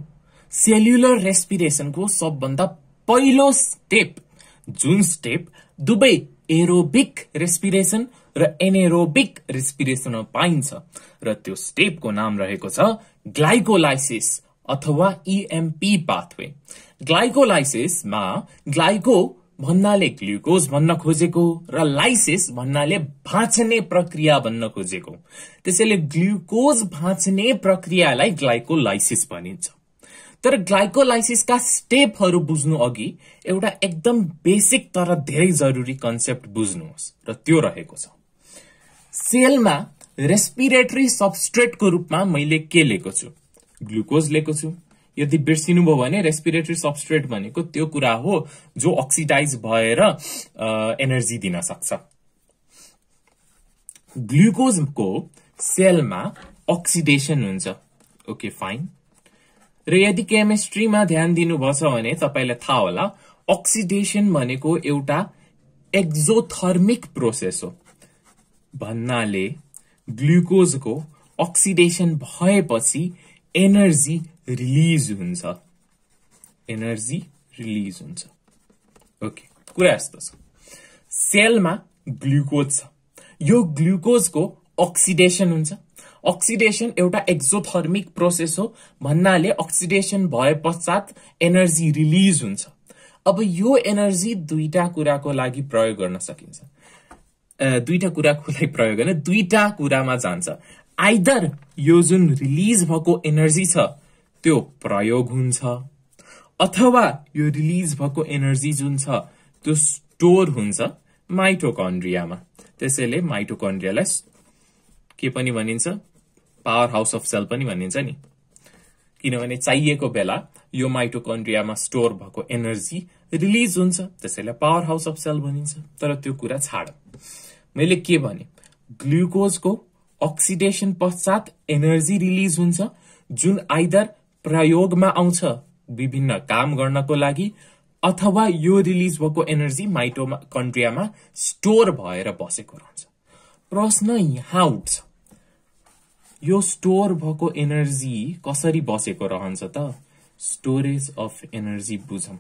सेल्युलर रेस्पिरेसनको सबभन्दा पहिलो स्टेप जुन स्टेप दुवै एरोबिक रेस्पिरेसन र एनेरोबिक रेस्पिरेसनमा पाइन्छ। र त्यो स्टेपको नाम रहेको छ ग्लाइकोलाइसिस अथवा इएमपी पाथवे ग्लाइकोलाइसिसमा ग्लाइको भन्नाले ग्लुकोज भन्न खोजेको र लाइसिस भन्नाले भाँच्ने प्रक्रिया भन्न खोजेको. त्यसैले ग्लुकोज भाँच्ने प्रक्रियालाई ग्लाइकोलाइसिस भनिन्छ। तर ग्लाइकोलाइसिसका स्टेपहरू बुझ्नु अघि एउटा एकदम बेसिक तर धेरै जरुरी कन्सेप्ट बुझ्नुहोस् र त्यो रहेको छ। सेलमा रेस्पिरेटरी सबस्ट्रेटको रूपमा मैले के लिएको छु? ग्लुकोज लिएको छु। यदि बिर्सिनुभयो भने रेस्पिरेटरी सबस्ट्रेट भनेको त्यो कुरा हो जो अक्सिडाइज भएर एनर्जी दिन सक्छ। ग्लुकोजको सेलमा अक्सिडेसन हुन्छ। ओके फाइन र यदि केमिस्ट्रीमा ध्यान दिनुभएछ भने तपाईँलाई थाहा होला अक्सिडेसन भनेको एउटा एक्जोथर्मिक प्रोसेस हो। भन्नाले ग्लुकोजको अक्सिडेसन भएपछि एनर्जी रिलिज हुन्छ। एनर्जी रिलिज हुन्छ। ओके कुरा यस्तो छ। सेलमा ग्लुकोज छ। यो ग्लुकोजको अक्सिडेसन हुन्छ। अक्सिडेसन एउटा एक्जोथर्मिक प्रोसेस हो। भन्नाले अक्सिडेसन भए पश्चात एनर्जी रिलिज हुन्छ। अब यो एनर्जी दुईटा कुराको लागि प्रयोग गर्न सकिन्छ। दुईटा कुराको लागि प्रयोग गर्न। दुईटा कुरामा जान्छ। आइदर यो जुन रिलिज भएको एनर्जी छ त्यो प्रयोग हुन्छ। अथवा यो रिलिज भएको एनर्जी जुन छ त्यो स्टोर हुन्छ माइटोकन्ड्रियामा। त्यसैले माइटोकन्ड्रियालाई के पनि भनिन्छ? पावर हाउस अफ सेल पनि भनिन्छ नि। किनभने चाहिएको बेला यो माइटोकन्ड्रियामा स्टोर भएको एनर्जी रिलिज हुन्छ त्यसैले पावर हाउस अफ सेल भनिन्छ। तर त्यो कुरा छाड। मैले के भने ग्लुकोजको अक्सिडेसन पश्चात एनर्जी रिलिज हुन्छ जुन आइदर प्रयोगमा आउँछ विभिन्न काम गर्नको लागि अथवा यो रिलिज भएको एनर्जी माइटोकन्ड्रियामा स्टोर भएर बसेको रहन्छ। प्रश्न यहाँ उठ्छ। यो स्टोर भएको एनर्जी कसरी बसेको रहन्छ त? स्टोरेज अफ एनर्जी बुझौँ।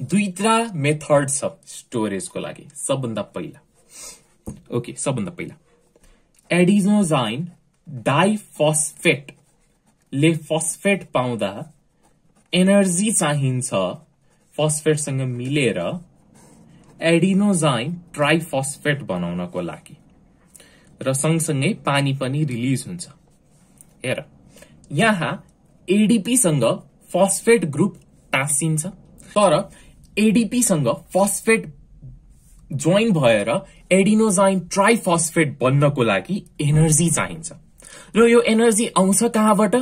दुईटा मेथड छ स्टोरेजको लागि सबभन्दा पहिला। ओके सबभन्दा पहिला। एडिजोजाइन डाइफस्फेट ले फस्फेट पाउँदा एनर्जी चाहिन्छ फस्फेटसँग मिलेर एडिनोजाइन ट्राइफस्फेट बनाउनको लागि। र सँगसँगै पानी पनि रिलिज हुन्छ। हेर यहाँ एडिपीसँग फस्फेट ग्रुप टाँसिन्छ तर एडिपीसँग फस्फेट जोइन भएर एडिनोजाइन ट्राइफस्फेट बन्नको लागि एनर्जी चाहिन्छ। र यो एनर्जी आउँछ कहाँबाट?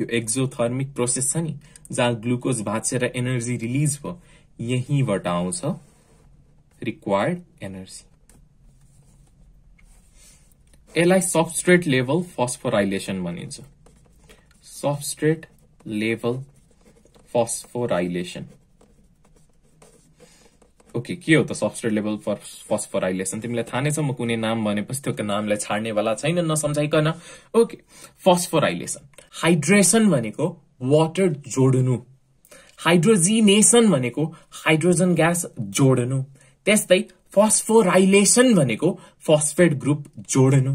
यो एक्जोथर्मिक प्रोसेस छ नि जहाँ ग्लुकोज भाँचेर एनर्जी रिलिज भयो यहीँबाट आउँछ रिक्वायर्ड एनर्जी यसलाई सबस्ट्रेट लेभल फस्फोराइलेसन भनिन्छ। सबस्ट्रेट लेभल फस्फोराइलेसन ओके के हो त सबस्ट्रेट लेभल फर फस्फोराइलेसन तिमीलाई थाहा नै छ म कुनै नाम भनेपछि त्यो नामलाई छाड्नेवाला छैन नसम्झाइकन। ओके फस्फोराइलेसन हाइड्रेसन भनेको वाटर जोड्नु। हाइड्रोजिनेसन भनेको हाइड्रोजन ग्यास जोड्नु। त्यस्तै फस्फोराइलेसन भनेको फस्फेट ग्रुप जोड्नु।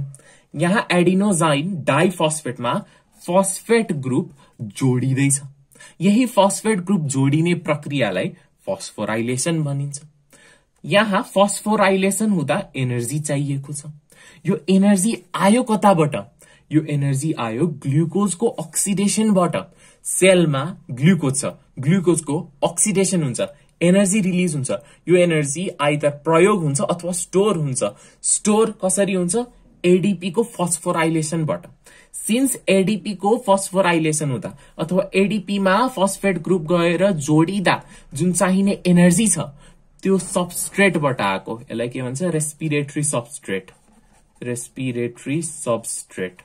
यहाँ एडिनोजाइन डाइफस्फेटमा फस्फेट ग्रुप जोडिँदैछ। यही फस्फेट ग्रुप जोडिने प्रक्रियालाई फस्फोराइलेसन भनिन्छ। यहाँ फस्फोराइलेसन हुँदा एनर्जी चाहिएको छ। यो एनर्जी आयो कताबाट? यो एनर्जी आयो ग्लुकोजको अक्सिडेसनबाट। सेलमा ग्लुकोज छ। ग्लुकोजको अक्सिडेसन हुन्छ। एनर्जी रिलिज हुन्छ। यो एनर्जी आइदर प्रयोग हुन्छ अथवा स्टोर हुन्छ। स्टोर कसरी हुन्छ? एडिपीको फस्फोराइलेसनबाट। सिन्स एडिपीको फस्फोराइलेसन हुँदा अथवा एडिपीमा फस्फेट ग्रुप गएर जोडिँदा जुन चाहिने एनर्जी छ त्यो सबस्ट्रेटबाट आएको। यसलाई के भन्छ? Respiratory substrate respiratory substrate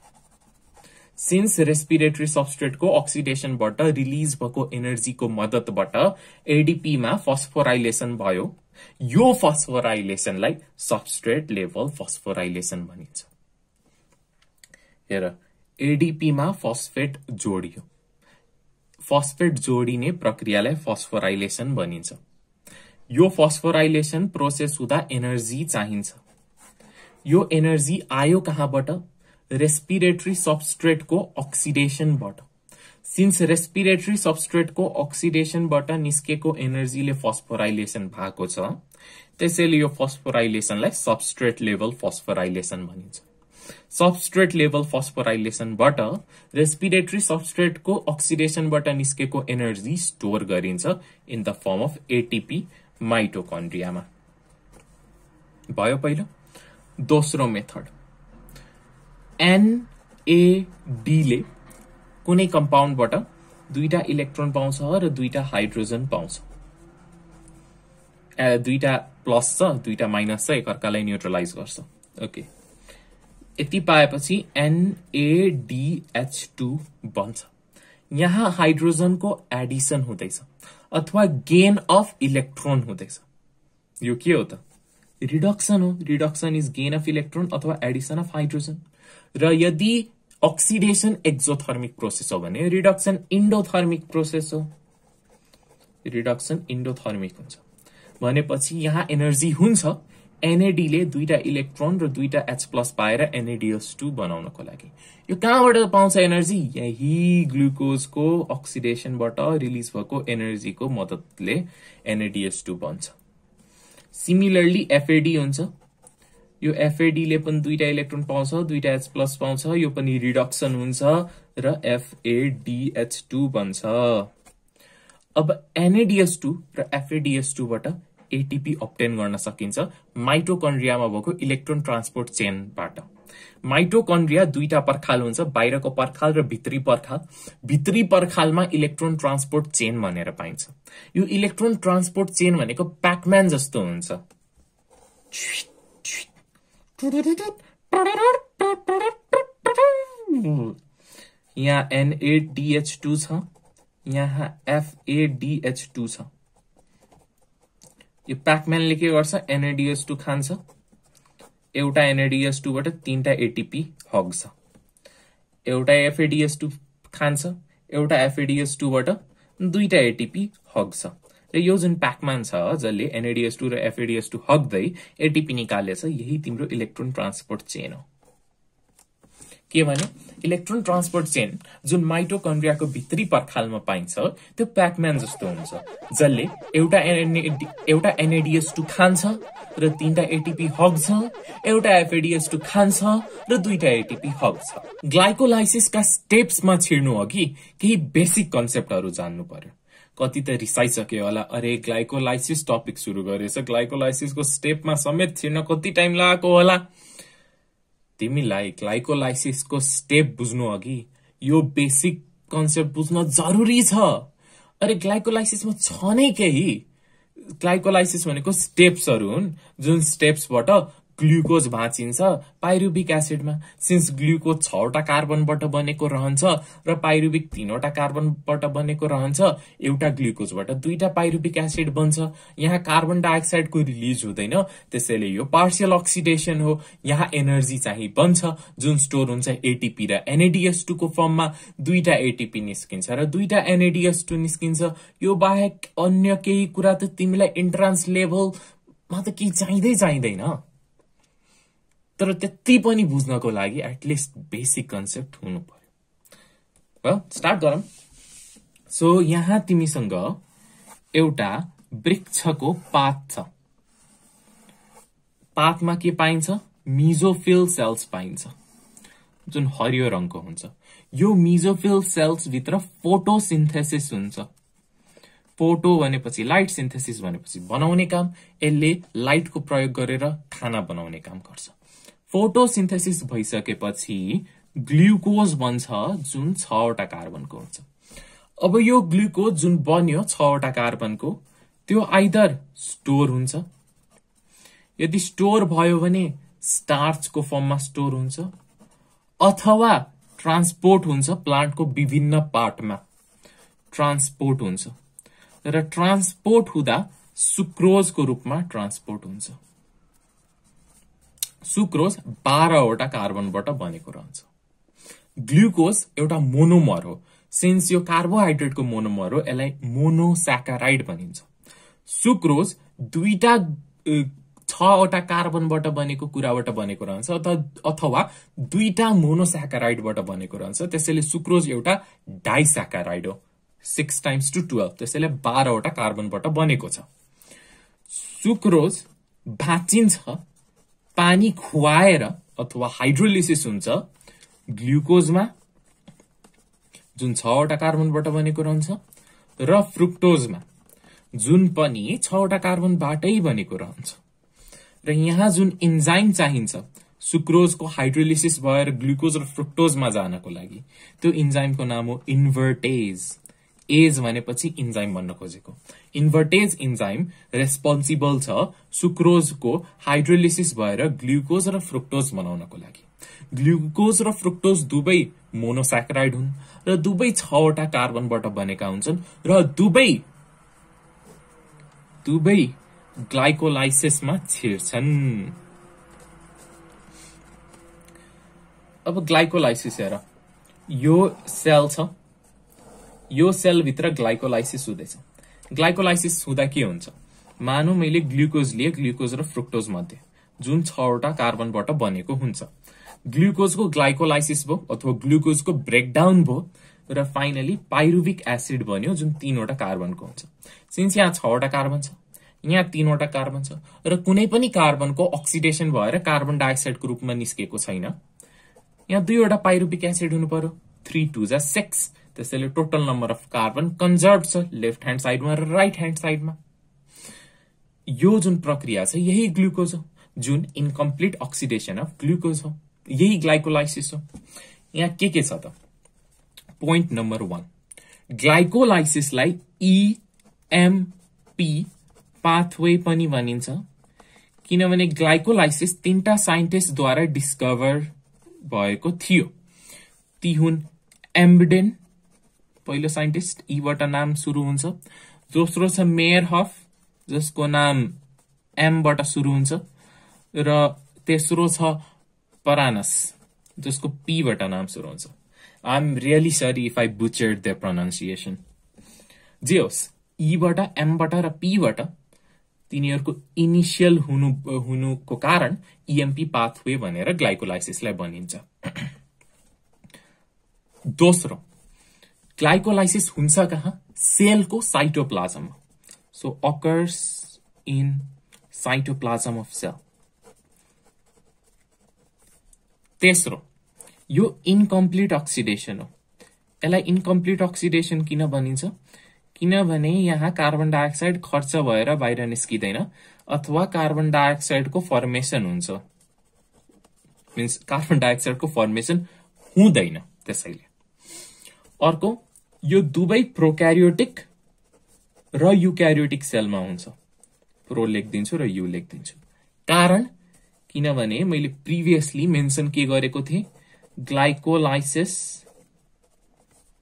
since respiratory सबस्ट्रेटको अक्सिडेसनबाट रिलिज भएको एनर्जीको मद्दतबाट एडिपीमा फस्फोराइलेसन भयो। यो फस्फोराइलेसनलाई सबस्ट्रेट लेभल फस्फोराइलेसन भनिन्छ। हेर एडिपीमा फस्फेट जोडियो। फस्फेट जोडिने प्रक्रियालाई फस्फोराइलेसन भनिन्छ। यो फस्फोराइलेसन प्रोसेस हुँदा एनर्जी चाहिन्छ। यो एनर्जी आयो कहाँबाट? रेस्पिरेटरी सबस्ट्रेटको अक्सिडेसनबाट। सिन्स रेस्पिरेटरी सबस्ट्रेटको अक्सिडेसनबाट निस्केको एनर्जीले फस्फोराइलेसन भएको छ। त्यसैले यो फस्फोराइलेसनलाई सबस्ट्रेट लेभल फस्फोराइलेसन भनिन्छ। सबस्ट्रेट लेभल फस्फोराइलेसनबाट रेस्पिरेटरी सबस्ट्रेटको अक्सिडेसनबाट निस्केको एनर्जी स्टोर गरिन्छ in the form of ATP माइटोकन्ड्रियामा। भयो पहिलो? दोस्रो मेथड। एनएडीले कुनै कम्पाउन्डबाट दुईटा इलेक्ट्रोन पाउँछ र दुईटा हाइड्रोजन पाउँछ। दुईटा प्लस छ दुईटा माइनस छ एकअर्कालाई न्युट्रलाइज गर्छ। ओके। यति पाएपछि एनएडीएच टू बन्छ। यहाँ हाइड्रोजनको एडिसन हुँदैछ। अथवा गेन अफ इलेक्ट्रोन हुँदैछ। यो के हो त? रिडक्सन हो। Reduction is gain of electron अथवा एडिसन अफ हाइड्रोजन र यदि अक्सिडेसन एक्जोथर्मिक प्रोसेस हो भने रिडक्सन इन्डोथर्मिक प्रोसेस हो। रिडक्सन इन्डोथर्मिक हुन्छ। भनेपछि यहाँ एनर्जी हुन्छ। एनएडीले दुईटा इलेक्ट्रोन र दुईटा एच प्लस पाएर एनएडिएस टू बनाउनको लागि। यो कहाँबाट पाउँछ एनर्जी? यही ग्लुकोजको अक्सिडेसनबाट रिलिज भएको एनर्जीको मद्दतले एनएडिएस टू बन्छ। सिमिलरली एफएडी हुन्छ। यो एफएडीले पनि दुईटा इलेक्ट्रोन पाउँछ दुईटा एच प्लस पाउँछ यो पनि रिडक्सन हुन्छ र एफएडिएच टू बन्छ। अब एनएडिएस टू र एफएडिएस टूबाट एटिपी अप्टेन गर्न सकिन्छ माइटोकन्ड्रियामा भएको इलेक्ट्रोन ट्रान्सपोर्ट चेनबाट। माइटोकन्ड्रिया दुईटा पर्खाल हुन्छ बाहिरको पर्खाल र भित्री पर्खाल। भित्री पर्खालमा इलेक्ट्रोन ट्रान्सपोर्ट चेन भनेर पाइन्छ। यो इलेक्ट्रोन ट्रान्सपोर्ट चेन भनेको प्याकम्यान जस्तो हुन्छ। यहाँ एनएडिएच टू छ यहाँ एफएडिएच टू छ। यो प्याकम्यानले के गर्छ? एनएडिएस टू खान्छ। एउटा एनएडिएस टूबाट तिनवटा एटिपी हग्छ। एउटा एफएडिएस टू खान्छ। एउटा एफएडिएस टूबाट दुईटा एटिपी हग्छ। र यो जुन प्याकम्यान छ जसले एनएडिएस टू र एफएडिएस टू हग्दै एटिपी निकालेछ यही तिम्रो इलेक्ट्रोन ट्रान्सपोर्ट चेन हो। के भने इलेक्ट्रोन ट्रान्सपोर्ट चेन जुन माइटोकन्ड्रियाको भित्री पर्खालमा पाइन्छ त्यो प्याकम्यान जस्तो हुन्छ जसले एउटा एउटा एनएडिएस टू खान्छ र तिनवटा एटिपी हग्छ एउटा एफएडिएस टू खान्छ र दुईटा एटिपी हग्छ। ग्लाइकोलाइसिसका स्टेप्समा छिर्नु अघि केही बेसिक कन्सेप्टहरू जान्नु पर्यो। कति त रिसाइसक्यो होला। अरे ग्लाइकोलाइसिस टपिक सुरु गरेछ। ग्लाइकोलाइसिसको स्टेपमा समेत छिर्न कति टाइम लागेको होला? तिमीलाई ग्लाइकोलाइसिसको स्टेप बुझ्नु अघि यो बेसिक कन्सेप्ट बुझ्न जरुरी छ। अरे ग्लाइकोलाइसिसमा छ नै केही। ग्लाइकोलाइसिस भनेको स्टेप्सहरू हुन् जुन स्टेप्सबाट ग्लुकोज भाँचिन्छ। पाइरुबिक एसिडमा सिन्स ग्लुकोज छवटा कार्बनबाट बनेको रहन्छ र पाइरुबिक तीनवटा कार्बनबाट बनेको रहन्छ। एउटा ग्लुकोजबाट दुईटा पाइरुबिक एसिड बन्छ। यहाँ कार्बन डाइअक्साइडको रिलिज हुँदैन। त्यसैले यो पार्सियल अक्सिडेसन हो। यहाँ एनर्जी चाहिँ बन्छ। जुन स्टोर हुन्छ एटिपी र एनएडिएस टूको फर्ममा दुईटा एटिपी निस्किन्छ र दुईटा एनएडिएस टू निस्किन्छ। यो बाहेक अन्य केही कुरा त तिमीलाई इन्ट्रान्स लेभलमा त केही चाहिँदै चाहिँदैन। तर त्यति पनि बुझ्नको लागि एटलिस्ट बेसिक कन्सेप्ट हुनु पर्यो स्टार्ट गरौँ। सो यहाँ तिमीसँग एउटा वृक्षको पात छ। पातमा के पाइन्छ? मिजोफिल सेल्स पाइन्छ। जुन हरियो रङको हुन्छ। यो मिजोफिल सेल्स भित्र फोटोसिन्थेसिस हुन्छ। फोटो भनेपछि लाइट सिन्थेसिस भनेपछि बनाउने काम यसले लाइटको प्रयोग गरेर खाना बनाउने काम गर्छ। फोटोसिन्थेसिस भइसकेपछि ग्लुकोज बन्छ जुन छवटा कार्बनको हुन्छ। अब यो ग्लुकोज जुन बन्यो छवटा कार्बनको त्यो आइदर स्टोर हुन्छ। यदि स्टोर भयो भने स्टार्चको फर्ममा स्टोर हुन्छ अथवा ट्रान्सपोर्ट हुन्छ प्लान्टको विभिन्न पार्टमा। ट्रान्सपोर्ट हुन्छ। र ट्रान्सपोर्ट हुँदा सुक्रोजको रूपमा ट्रान्सपोर्ट हुन्छ। सुक्रोज बाह्रवटा कार्बनबाट बनेको रहन्छ। ग्लुकोज एउटा मोनोमर हो। सिन्स यो कार्बोहाइड्रेटको मोनोमर हो यसलाई मोनोस्याकाराइड भनिन्छ। सुक्रोज दुईटा छवटा कार्बनबाट बनेको कुराबाट बनेको रहन्छ अथ- अथवा दुईटा मोनोस्याकाराइडबाट बनेको रहन्छ। त्यसैले सुक्रोज एउटा डाइस्याकाराइड हो। सिक्स टाइम्स टु टुवेल्भ त्यसैले बाह्रवटा कार्बनबाट बनेको छ। सुक्रोज भाँचिन्छ। पानी खुवाएर अथवा हाइड्रोलिसिस हुन्छ ग्लुकोजमा जुन छवटा कार्बनबाट बनेको रहन्छ र फ्रुक्टोजमा जुन पनि छवटा कार्बनबाटै बनेको रहन्छ। र यहाँ जुन इन्जाइम चाहिन्छ सुक्रोजको हाइड्रोलिसिस भएर ग्लुकोज र फ्रुक्टोजमा जानको लागि त्यो इन्जाइमको नाम हो इन्भर्टेज। एज भनेपछि इन्जाइम भन्न खोजेको। इन्भर्टेज इन्जाइम रेस्पोन्सिबल छ सुक्रोजको हाइड्रोलिसिस भएर ग्लुकोज र फ्रुक्टोज बनाउनको लागि। ग्लुकोज र फ्रुक्टोज दुवै मोनोस्याक्राइड हुन् र दुवै छवटा कार्बनबाट बनेका हुन्छन् र दुवै दुवै ग्लाइकोलाइसिसमा छिर्छन्। अब ग्लाइकोलाइसिस हेर। यो सेल छ। यो सेलभित्र ग्लाइकोलाइसिस हुँदैछ। ग्लाइकोलाइसिस हुँदा के हुन्छ? मानौ मैले ग्लुकोज लिए ग्लुकोज र फ्रुक्टोज मध्ये। जुन छवटा कार्बनबाट बनेको हुन्छ। ग्लुकोजको ग्लाइकोलाइसिस भयो अथवा ग्लुकोजको ब्रेकडाउन भयो र फाइनली पाइरुविक एसिड बन्यो जुन तीनवटा कार्बनको हुन्छ। सिन्स यहाँ छवटा कार्बन छ यहाँ तीनवटा कार्बन छ र कुनै पनि कार्बनको अक्सिडेसन भएर कार्बन डाइअक्साइडको रूपमा निस्केको छैन। यहाँ दुईवटा पाइरुबिक एसिड हुनु पर्यो। थ्री टू जा सिक्स। त्यसैले total number of carbon conserve छ लेफ्ट ह्यान्ड साइडमा र राइट ह्यान्ड साइडमा। यो जुन प्रक्रिया छ यही ग्लुकोज हो जुन इनकम्प्लिट अक्सिडेसन अफ ग्लुकोज हो यही ग्लाइकोलाइसिस हो। यहाँ के के छ त? पोइन्ट नम्बर वान ग्लाइकोलाइसिसलाई इएमपी पाथवे पनि भनिन्छ। किनभने ग्लाइकोलाइसिस तीनटा साइन्टिस्टद्वारा डिस्कभर भएको थियो। ती हुन् एम्बडेन पहिलो साइन्टिस्ट यीबाट नाम सुरु हुन्छ। दोस्रो छ मेयर हफ जसको नाम एमबाट सुरु हुन्छ। र तेस्रो छ परानस जसको पीबाट नाम सुरु हुन्छ। I am really sorry if I butchered the pronunciation जे होस् यीबाट एमबाट र पीबाट तिनीहरूको इनिसियल हुनु हुनुको कारण इएमपी पाथवे भनेर ग्लाइकोलाइसिसलाई भनिन्छ। दोस्रो ग्लाइकोलाइसिस हुन्छ कहाँ? सेलको साइटोप्लाजममा so occurs in cytoplasm of cell तेस्रो यो इनकम्प्लिट अक्सिडेसन हो। यसलाई इनकम्प्लिट अक्सिडेसन किन भनिन्छ? किनभने यहाँ कार्बन डाइअक्साइड खर्च भएर बाहिर निस्किँदैन अथवा कार्बन डाइअक्साइडको फर्मेसन हुन्छ। मिन्स कार्बन डाइअक्साइडको फर्मेसन हुँदैन त्यसैले। अर्को यो दुवै प्रोक्यारियोटिक र युक्यारियोटिक सेलमा हुन्छ। प्रो लेखिदिन्छु र यु लेखिदिन्छु। कारण किनभने मैले प्रिभियसली मेन्सन के गरेको थिएँ? ग्लाइकोलाइसिस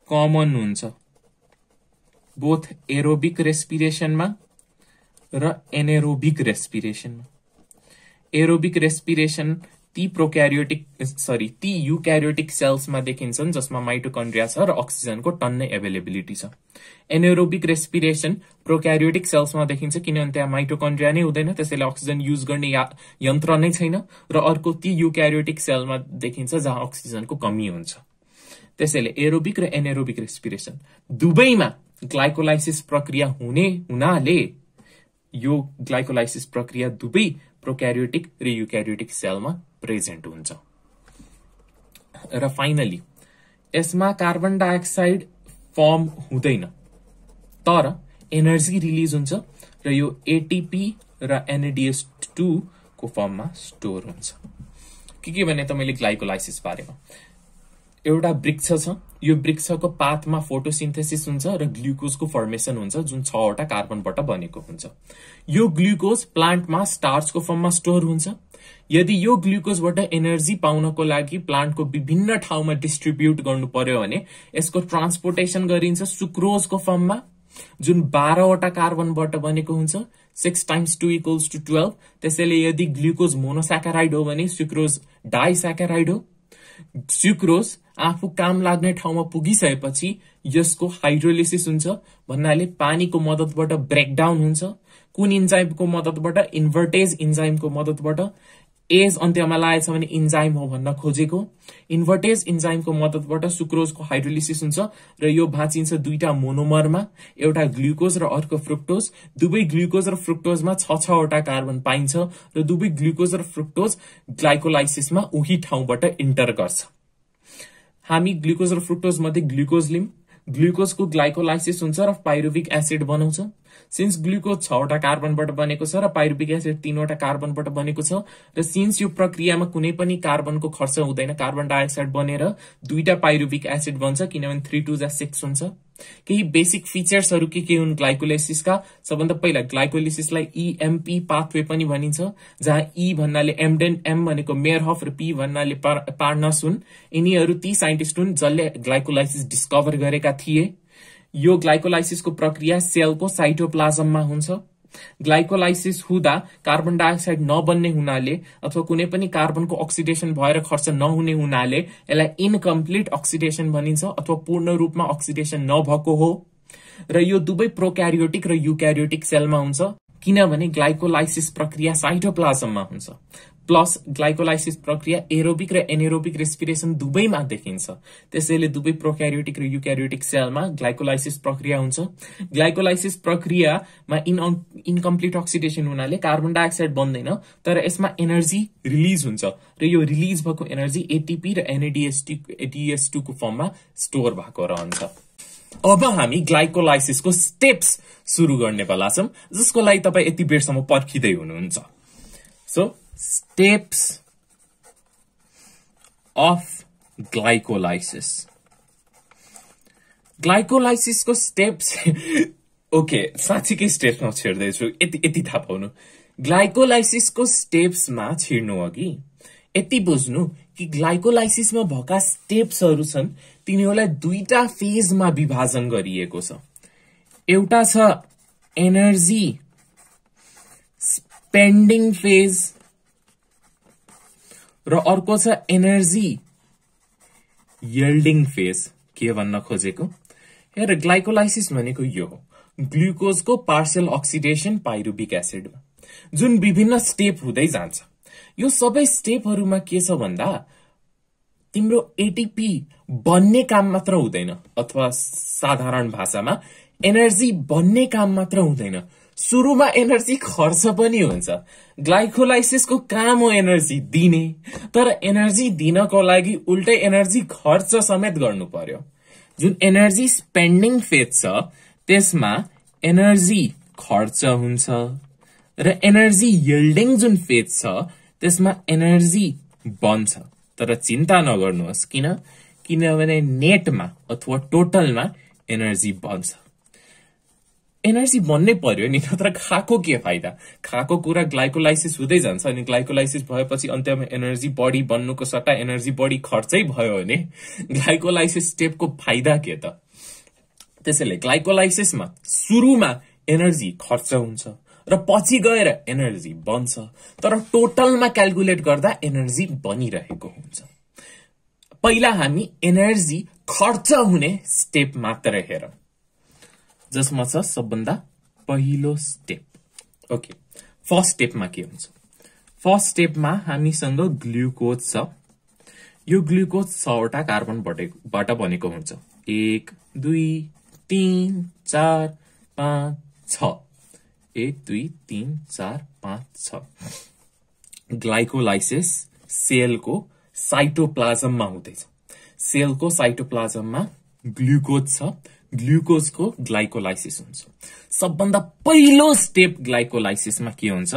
कमन हुन्छ। बोथ एरोबिक रेस्पिरेसनमा र एनेरोबिक रेस्पिरेसनमा। एरोबिक रेस्पिरेसन ती प्रोक्यारियोटिक सरी ती युक्यारियोटिक सेल्समा देखिन्छन् जसमा माइटोकन्ड्रिया छ र अक्सिजनको टन्नै एभाइलेबिलिटी छ। एनेरोबिक रेस्पिरेसन प्रोक्यारियोटिक सेल्समा देखिन्छ किनभने त्यहाँ माइटोकन्ड्रिया नै हुँदैन त्यसैले अक्सिजन युज गर्ने यन्त्र नै छैन र अर्को ती युक्यारियोटिक सेलमा देखिन्छ जहाँ अक्सिजनको कमी हुन्छ। त्यसैले एरोबिक र एनेरोबिक रेस्पिरेसन दुवैमा ग्लाइकोलाइसिस प्रक्रिया हुने हुनाले यो ग्लाइकोलाइसिस प्रक्रिया दुवै प्रोक्यारियोटिक र युक्यारियोटिक सेलमा प्रेजेन्ट हुन्छ. र फाइनली यसमा कार्बन डाइअक्साइड फर्म हुँदैन तर एनर्जी रिलिज हुन्छ र यो एटिपी र एनएडिएस टू को फर्ममा स्टोर हुन्छ। के के भने त मैले ग्लाइकोलाइसिस बारेमा? एउटा वृक्ष छ। यो वृक्षको पातमा फोटोसिन्थेसिस हुन्छ र ग्लुकोजको फर्मेसन हुन्छ जुन छवटा कार्बनबाट बनेको हुन्छ। यो ग्लुकोज प्लान्टमा स्टार्चको फर्ममा स्टोर हुन्छ। यदि यो ग्लुकोजबाट एनर्जी पाउनको लागि प्लान्टको विभिन्न ठाउँमा डिस्ट्रिब्युट गर्नु पर्यो भने यसको ट्रान्सपोर्टेसन गरिन्छ सुक्रोजको फर्ममा जुन बाह्रवटा कार्बनबाट बनेको हुन्छ six times two equals to twelve त्यसैले यदि ग्लुकोज मोनोस्याकाराइड हो भने सुक्रोज डाइस्याकाराइड हो। सुक्रोज आफू काम लाग्ने ठाउँमा पुगिसकेपछि यसको हाइड्रोलिसिस हुन्छ भन्नाले पानीको मद्दतबाट ब्रेकडाउन हुन्छ कुन इन्जाइमको मद्दतबाट इन्भर्टेज इन्जाइमको मद्दतबाट एज अन्त्यमा लागेछ भने इन्जाइम हो भन्न खोजेको। इन्भर्टेज इन्जाइमको मद्दतबाट सुक्रोजको हाइड्रोलिसिस हुन्छ र यो भाँचिन्छ दुईटा मोनोमरमा एउटा ग्लुकोज र अर्को फ्रुक्टोज दुवै ग्लुकोज र फ्रुक्टोजमा छ छवटा कार्बन पाइन्छ र दुवै ग्लुकोज र फ्रुक्टोज ग्लाइकोलाइसिसमा उही ठाउँबाट इन्टर गर्छ। हामी ग्लुकोज र फ्रुक्टोज मध्ये ग्लुकोज लिम। ग्लुकोजको ग्लाइकोलाइसिस हुन्छ र पाइरुबिक एसिड बनाउँछ। सिन्स ग्लुकोज छवटा कार्बनबाट बनेको छ र पाइरुबिक एसिड तीनवटा कार्बनबाट बनेको छ र सिन्स यो प्रक्रियामा कुनै पनि कार्बनको खर्च हुँदैन कार्बन डाइअक्साइड बनेर दुईटा पाइरुबिक एसिड बन्छ किनभने थ्री टू जा सिक्स हुन्छ। केही बेसिक फिचर्सहरू के के हुन्? ग्लाइकोलाइसिसका सबभन्दा पहिला ग्लाइकोलिसिसलाई इएमपी पाथवे पनि भनिन्छ जहाँ ई भन्नाले एमडेन एम भनेको मेयरहफ र पी भन्नाले पार्नस हुन्। यिनीहरू ती साइन्टिस्ट हुन् जसले ग्लाइकोलाइसिस डिस्कभर गरेका थिए। यो ग्लाइकोलाइसिसको प्रक्रिया सेलको साइटोप्लाजममा हुन्छ। ग्लाइकोलाइसिस हुँदा कार्बन डाइअक्साइड नबन्ने हुनाले अथवा कुनै पनि कार्बनको अक्सिडेसन भएर खर्च नहुने हुनाले यसलाई इनकम्प्लिट अक्सिडेसन भनिन्छ अथवा पूर्ण रूपमा अक्सिडेसन नभएको हो। र यो दुवै प्रोक्यारियोटिक र युक्यारियोटिक सेलमा हुन्छ किनभने ग्लाइकोलाइसिस प्रक्रिया साइटोप्लाजममा हुन्छ। प्लस ग्लाइकोलाइसिस प्रक्रिया एरोबिक र एनेरोबिक रेस्पिरेसन दुवैमा देखिन्छ। त्यसैले दुवै प्रोक्यारियोटिक र युक्यारियोटिक सेलमा ग्लाइकोलाइसिस प्रक्रिया हुन्छ। ग्लाइकोलाइसिस प्रक्रियामा इन इनकम्प्लिट अक्सिडेसन हुनाले कार्बन डाइअक्साइड बन्दैन तर यसमा एनर्जी रिलिज हुन्छ र यो रिलिज भएको एनर्जी एटिपी र एनएडिएसटी एडिएस टूको फर्ममा स्टोर भएको रहन्छ। अब हामी ग्लाइकोलाइसिसको स्टेप्स सुरु गर्ने बेला छौँ जसको लागि तपाईँ यति बेरसम्म पर्खिँदै हुनुहुन्छ। So steps of glycolysis. ग्लाइकोलाइसिसको स्टेप्स ओके साँच्चीकै स्टेप्समा छिर्दैछु यति यति थाहा पाउनु। ग्लाइकोलाइसिसको स्टेप्समा छिर्नु अघि यति बुझ्नु कि ग्लाइकोलाइसिसमा भएका स्टेप्सहरू छन् तिनीहरूलाई दुईटा फेजमा विभाजन गरिएको छ। एउटा छ एनर्जी स्पेन्डिङ फेज र अर्को छ एनर्जी यल्डिङ फेज के भन्न खोजेको? हेर ग्लाइकोलाइसिस भनेको यो हो। ग्लुकोजको पार्सल अक्सिडेसन पाइरुबिक एसिडमा जुन विभिन्न स्टेप हुँदै जान्छ। यो सबै स्टेपहरूमा के छ भन्दा तिम्रो एटिपी बन्ने काम मात्र हुँदैन। अथवा साधारण भाषामा एनर्जी बन्ने काम मात्र हुँदैन। सुरुमा एनर्जी खर्च पनि हुन्छ। ग्लाइकोलाइसिसको काम हो एनर्जी दिने तर एनर्जी दिनको लागि उल्टै एनर्जी खर्च समेत गर्नु पर्यो। जुन एनर्जी स्पेन्डिङ फेज छ त्यसमा एनर्जी खर्च हुन्छ। र एनर्जी यल्डिङ जुन फेज छ त्यसमा एनर्जी बन्छ। तर चिन्ता नगर्नुहोस् किन? किनभने नेटमा अथवा टोटलमा एनर्जी बन्छ। एनर्जी बन्नै पर्यो नि नत्र खाएको के फाइदा? खाएको कुरा ग्लाइकोलाइसिस हुँदै जान्छ अनि ग्लाइकोलाइसिस भएपछि अन्त्यमा एनर्जी बढी बन्नुको सट्टा एनर्जी बढी खर्चै भयो भने ग्लाइकोलाइसिस स्टेपको फाइदा के त? त्यसैले ग्लाइकोलाइसिसमा सुरुमा एनर्जी खर्च हुन्छ र पछि गएर एनर्जी बन्छ तर टोटलमा क्यालकुलेट गर्दा एनर्जी बनिरहेको हुन्छ। पहिला हामी एनर्जी खर्च हुने स्टेप मात्र हेरौँ। जसमा छ सबभन्दा पहिलो स्टेप ओके फर्स्ट स्टेपमा के हुन्छ? फर्स्ट स्टेपमा हामीसँग ग्लुकोज छ। यो ग्लुकोज छवटा कार्बनबाट बनेको हुन्छ। एक दुई तिन चार पाँच छ। एक दुई तिन चार पाँच छ। ग्लाइकोलाइसिस सेलको साइटोप्लाजममा हुँदैछ। सेलको साइटोप्लाजममा ग्लुकोज छ। ग्लुकोजको ग्लाइकोलाइसिस हुन्छ। सबभन्दा पहिलो स्टेप ग्लाइकोलाइसिसमा के हुन्छ?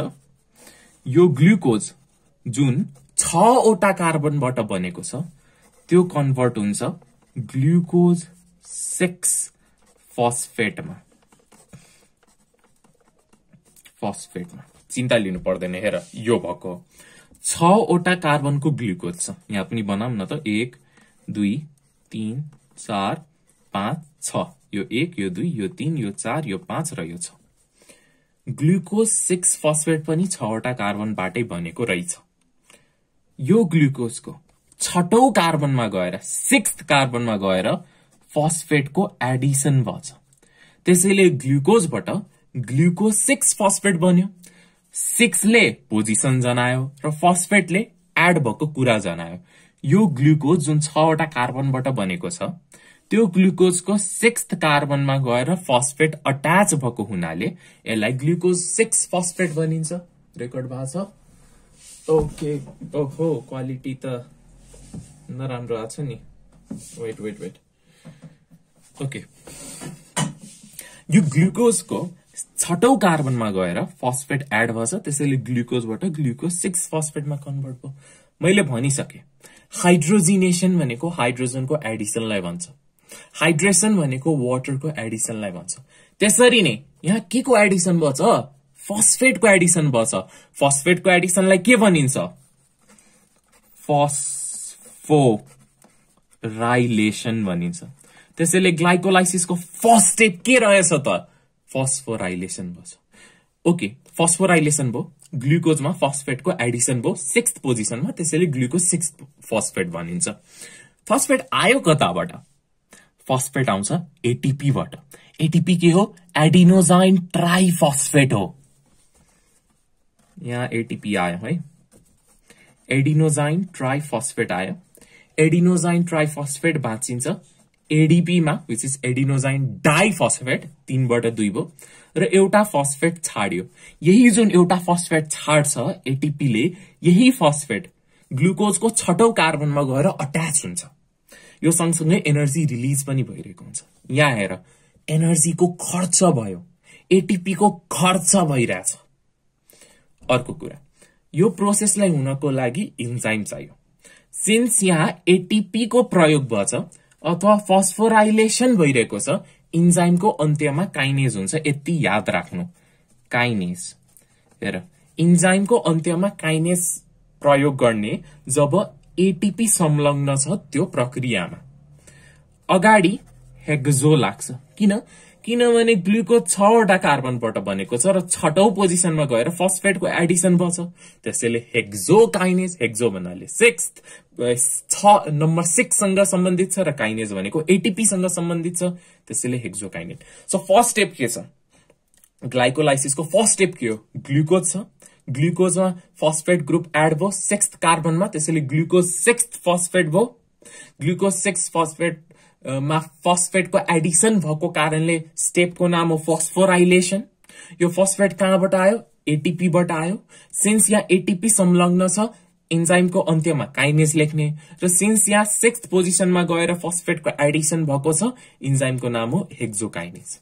यो ग्लुकोज जुन छवटा कार्बनबाट बनेको छ त्यो कन्भर्ट हुन्छ ग्लुकोज सिक्स फस्फेटमा। फस्फेटमा। चिन्ता लिनु पर्दैन हेर यो भएको। छवटा कार्बनको ग्लुकोज छ। यहाँ पनि बनाऊ न त। एक दुई तिन चार पाँच छ। यो एक यो दुई यो तिन यो चार यो पाँच र यो छ। ग्लुकोज सिक्स फस्फेट पनि छवटा कार्बनबाटै बनेको रहेछ। यो ग्लुकोजको छटौं कार्बनमा गएर सिक्स कार्बनमा गएर फस्फेटको एडिसन भएछ। त्यसैले ग्लुकोजबाट ग्लुकोज सिक्स फस्फेट बन्यो। सिक्सले पोजिसन जनायो र फस्फेटले एड भएको कुरा जनायो। यो ग्लुकोज जुन छवटा कार्बनबाट बनेको छ त्यो ग्लुकोजको सिक्स कार्बनमा गएर फस्फेट अट्याच भएको हुनाले यसलाई ग्लुकोज सिक्स फस्फेट भनिन्छ। रेकर्ड भएको छ? ओके ओहो क्वालिटी त नराम्रो आएको छ नि। वेट वेट वेट ओके यो ग्लुकोजको छटौं कार्बनमा गएर फस्फेट एड भएछ त्यसैले ग्लुकोजबाट ग्लुकोज सिक्स फस्फेटमा कन्भर्ट भयो। मैले भनिसके। हाइड्रोजिनेसन भनेको हाइड्रोजनको एडिसनलाई भन्छ। हाइड्रेसन भनेको वाटरको एडिसनलाई भन्छ। त्यसरी नै यहाँ के को एडिसन भएछ फस्फेटको एडिसन भएछ फस्फेटको एडिसनलाई के भनिन्छ? फस्फो भनिन्छ। त्यसैले ग्लाइकोलाइसिसको फर्स्ट स्टेप के रहेछ त? फस्फोराइलेसन भएछ ओके फस्फोराइलेसन भयो। ग्लुकोजमा फस्फेटको एडिसन भयो। सिक्स पोजिसनमा त्यसैले ग्लुकोज सिक्स फस्फेट भनिन्छ। फस्फेट आयो कताबाट? फस्फेट आउँछ एटिपीबाट एटिपी के हो? एडिनोजाइन ट्राइफस्फेट हो। यहाँ एटिपी आयो है। एडिनोजाइन ट्राइफस्फेट आयो। एडिनोजाइन ट्राइफस्फेट बाँचिन्छ एडिपीमा विच इज एडिनोजाइन डाइफस्फेट तीनबाट दुई भयो। र एउटा फस्फेट छाड्यो। यही जुन एउटा फस्फेट छाड्छ एटिपीले यही फस्फेट ग्लुकोजको छटौं कार्बनमा गएर अट्याच हुन्छ। यो सँगसँगै एनर्जी रिलिज पनि भइरहेको हुन्छ। यहाँ हेर एनर्जीको खर्च भयो एटिपीको खर्च भइरहेछ। अर्को कुरा यो प्रोसेसलाई हुनको लागि इन्जाइम चाहियो। सिन्स यहाँ एटिपीको प्रयोग भएछ अथवा फस्फोराइलेसन भइरहेको छ इन्जाइमको अन्त्यमा काइनेज हुन्छ यति याद राख्नु। काइनेज हेर इन्जाइमको अन्त्यमा काइनेज प्रयोग गर्ने जब एटिपी संलग्न छ त्यो प्रक्रियामा। अगाडि हेक्जो लाग्छ। किन? किनभने ग्लुकोज छवटा कार्बनबाट बनेको छ र छटौं पोजिसनमा गएर फस्फेटको एडिसन भएछ। त्यसैले हेक्जो काइनेज हेक्जो भन्नाले सिक्स छ नम्बर सिक्ससँग सम्बन्धित छ र काइनेज भनेको एटिपीसँग सम्बन्धित छ। त्यसैले hexokinase. So first step के छ? ग्लाइकोलाइसिसको फर्स्ट स्टेप के हो? ग्लुकोज छ। ग्लुकोजमा फस्फेट ग्रुप एड भयो सिक्स कार्बनमा त्यसैले ग्लुकोज सिक्स फस्फेट भयो। ग्लुकोज सिक्स फस्फेट मा फस्फेटको एडिसन भएको कारणले स्टेपको नाम हो फस्फोराइलेसन यो फस्फेट कहाँबाट आयो? एटिपीबाट आयो। सिन्स यहाँ एटिपी संलग्न छ इन्जाइमको अन्त्यमा काइनेज लेख्ने। र सिन्स यहाँ सिक्स पोजिसनमा गएर फस्फेटको एडिसन भएको छ इन्जाइमको नाम हो हेक्जोकाइनेज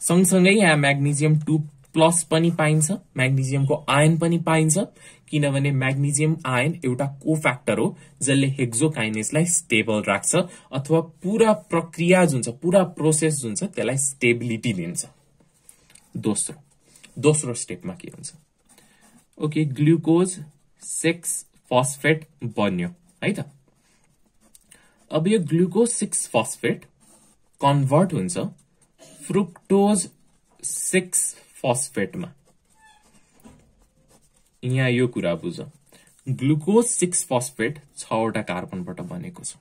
सँगसँगै यहाँ म्याग्नेजियम टू प्लस पनि पाइन्छ म्याग्नेजियमको आयन पनि पाइन्छ किनभने म्याग्नेजियम आयन एउटा कोफ्याक्टर हो जसले हेक्जोकाइनेसलाई स्टेबल राख्छ अथवा पूरा प्रक्रिया जुन छ पूरा प्रोसेस जुन छ त्यसलाई स्टेबिलिटी दिन्छ। दोस्रो दोस्रो स्टेपमा के हुन्छ? ओके ग्लुकोज सिक्स फस्फेट बन्यो है त? अब यो ग्लुकोज सिक्स फस्फेट कन्भर्ट हुन्छ फ्रुक्टोज सिक्स फस्फेटमा यहाँ यो कुरा बुझ ग्लुकोज सिक्स फस्फेट छवटा कार्बनबाट बनेको छ।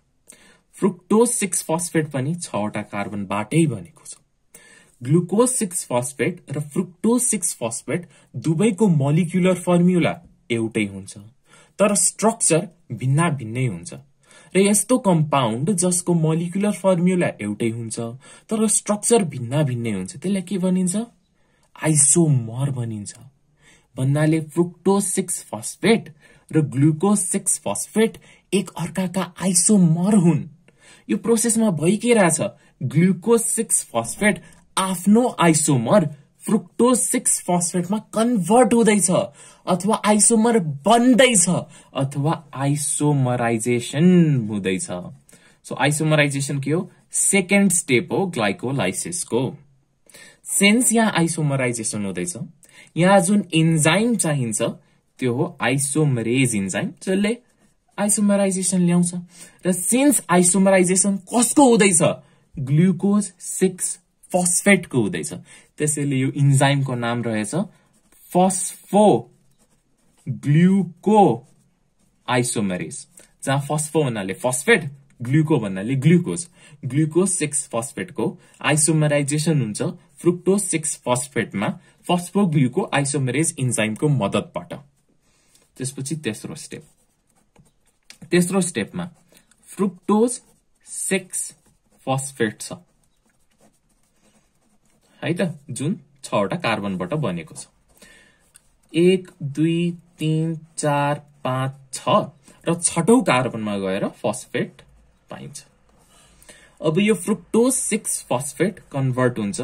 फ्रुक्टोज सिक्स फस्फेट पनि छवटा कार्बनबाटै बनेको छ। ग्लुकोज सिक्स फस्फेट र फ्रुक्टोज सिक्स फस्फेट दुवैको मोलिकुलर फर्मुला एउटै हुन्छ। तर स्ट्रक्चर भिन्ना भिन्नै हुन्छ। र यस्तो कम्पाउन्ड जसको मोलिकुलर फर्मुला एउटै हुन्छ तर स्ट्रक्चर भिन्ना भिन्नै हुन्छ त्यसलाई के भनिन्छ? आइसोमर भनिन्छ भन्नाले फ्रुक्टोज सिक्स फस्फेट र ग्लुकोज सिक्स फस्फेट एक अर्काका आइसोमर हुन्। यो प्रोसेसमा भइरहेछ ग्लुकोज सिक्स फस्फेट आफ्नो आइसोमर फ्रुक्टोज सिक्स फस्फेटमा कन्भर्ट हुँदैछ अथवा आइसोमर बन्दैछ अथवा आइसोमराइजेसन हुँदैछ। सो आइसोमराइजेसन के हो? सेकेन्ड स्टेप हो ग्लाइकोलाइसिसको। सेन्स यहाँ आइसोमराइजेसन हुँदैछ यहाँ जुन इन्जाइम चाहिन्छ त्यो हो आइसोमरेज इन्जाइम जसले आइसोमराइजेसन ल्याउँछ। र सिन्स आइसोमराइजेसन कसको हुँदैछ? ग्लुकोज सिक्स फस्फेटको हुँदैछ। त्यसैले यो इन्जाइमको नाम रहेछ फस्फो ग्लुको आइसोमरेज जहाँ फस्फो भन्नाले फस्फेट ग्लुको भन्नाले ग्लुकोज ग्लुकोज सिक्स फस्फेटको आइसोमराइजेसन हुन्छ फ्रुक्टोज सिक्स फस्फेटमा फस्फोग्लुको आइसोमरेज इन्जाइमको मद्दतबाट। त्यसपछि तेस्रो स्टेप। तेस्रो स्टेपमा फ्रुक्टोज सिक्स फस्फेट छ। है त? जुन छवटा कार्बनबाट बनेको छ। एक दुई तीन चार पाँच छ र छटौं कार्बनमा गएर फस्फेट पाइन्छ। अब यो फ्रुक्टोज सिक्स फस्फेट कन्भर्ट हुन्छ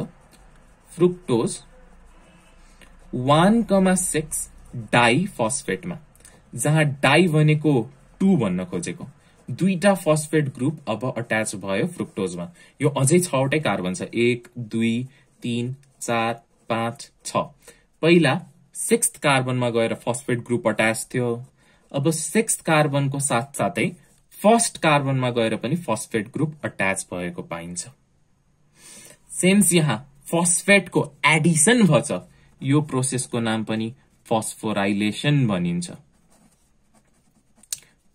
fructose one comma six di फस्फेटमा जहाँ डाई भनेको टू भन्न खोजेको। दुईटा फस्फेट ग्रुप अब अट्याच भयो फ्रुक्टोजमा यो अझै छवटै कार्बन छ। एक दुई तीन चार पाँच छ। पहिला सिक्स कार्बनमा गएर फस्फेट ग्रुप अट्याच थियो। अब सिक्स कार्बनको साथसाथै फर्स्ट कार्बनमा गएर पनि फस्फेट ग्रुप अट्याच भएको पाइन्छ। सेन्स यहाँ। फस्फेटको एडिसन भएछ यो प्रोसेसको नाम पनि फस्फोराइलेसन भनिन्छ।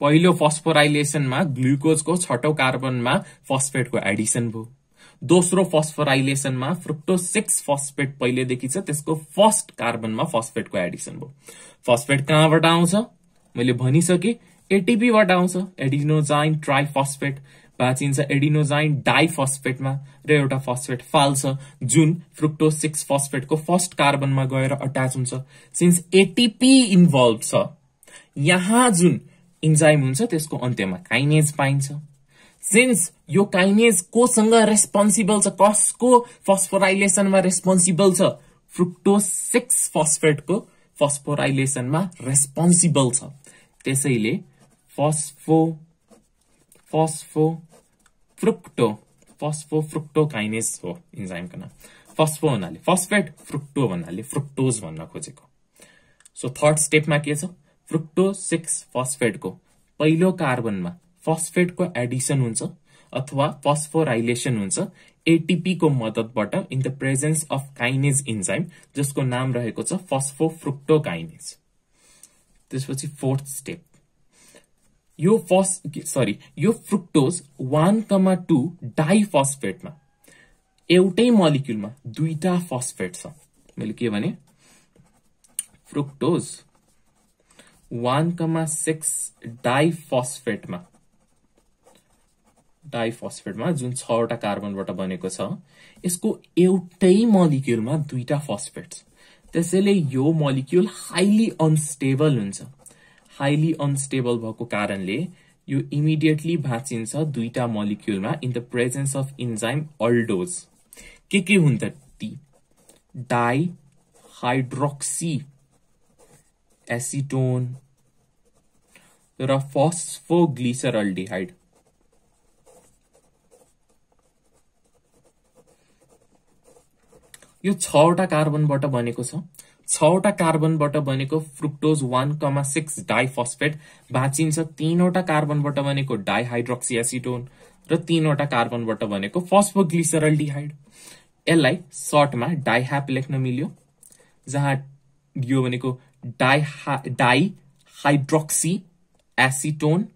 पहिलो फस्फोराइलेसनमा ग्लुकोजको छटौं कार्बनमा फस्फेटको एडिसन भयो। दोस्रो फस्फोराइलेसनमा फ्रुक्टो सिक्स फस्फेट पहिलेदेखि छ त्यसको फर्स्ट कार्बनमा फस्फेटको एडिसन भयो। फस्फेट कहाँबाट आउँछ? मैले भनिसके एटिपीबाट आउँछ। एडिनोजाइन ट्राइफस्फेट भाँचिन्छ एडिनोजाइन डाइफस्फेटमा र एउटा फस्फेट फाल्छ जुन फ्रुक्टो सिक्स फस्फेटको फर्स्ट कार्बनमा गएर अट्याच हुन्छ। सिन्स एटिपी इन्भल्भ छ यहाँ जुन इन्जाइम हुन्छ त्यसको अन्त्यमा काइनेज पाइन्छ। सिन्स यो काइनेज कोसँग रेस्पोन्सिबल छ कसको फस्फोराइलेसनमा रेस्पोन्सिबल छ फ्रुक्टोज सिक्स फस्फेटको फस्फोराइलेसनमा रेस्पोन्सिबल छ। त्यसैले फस्फो फस्फो फ्रुक्टो फस्फो फ्रुक्टो काइनेज हो इन्जाइमको नाम। फस्फो भन्नाले फस्फेट फ्रुक्टो भन्नाले फ्रुक्टोज भन्न खोजेको। सो थर्ड स्टेपमा के छ? फ्रुक्टो सिक्स फस्फेटको पहिलो कार्बनमा फस्फेटको एडिसन हुन्छ अथवा फस्फोराइलेसन हुन्छ एटिपीको मद्दतबाट in the presence of kinase enzyme जसको नाम रहेको छ फस्फोफ्रुक्टोकाइनेज त्यसपछि फोर्थ स्टेप यो फस सरी यो फ्रुक्टोज वान कमा टू डाइफस्फेटमा एउटै मलिक्युलमा दुईटा फस्फेट छ। मैले के भने? फ्रुक्टोज वान कमा सिक्स डाइफस्फेटमा डाइफस्फेटमा जुन छवटा कार्बनबाट बनेको छ यसको एउटै मलिक्युलमा दुईटा फस्फेट्स त्यसैले यो मलिक्युल हाइली अनस्टेबल हुन्छ। हाइली अनस्टेबल भएको कारणले यो इमिडिएटली भाँचिन्छ दुईटा मलिक्युलमा in the presence of enzyme aldose के के हुन् त ती? डाई हाइड्रोक्सी एसिटोन र फस्फोग्लिसरल्डिहाइड यो छवटा कार्बनबाट बनेको छ। छवटा कार्बनबाट बनेको fructose one comma six diphosphate भाँचिन्छ तीनवटा कार्बनबाट बनेको डाइहाइड्रोक्सी एसिटोन र तीनवटा कार्बनबाट बनेको फस्फोग्लिसरल्डिहाइड यसलाई सर्टमा डाइह्याप लेख्न मिल्यो जहाँ यो भनेको डाइ डाइ हाइड्रोक्सी एसिटोन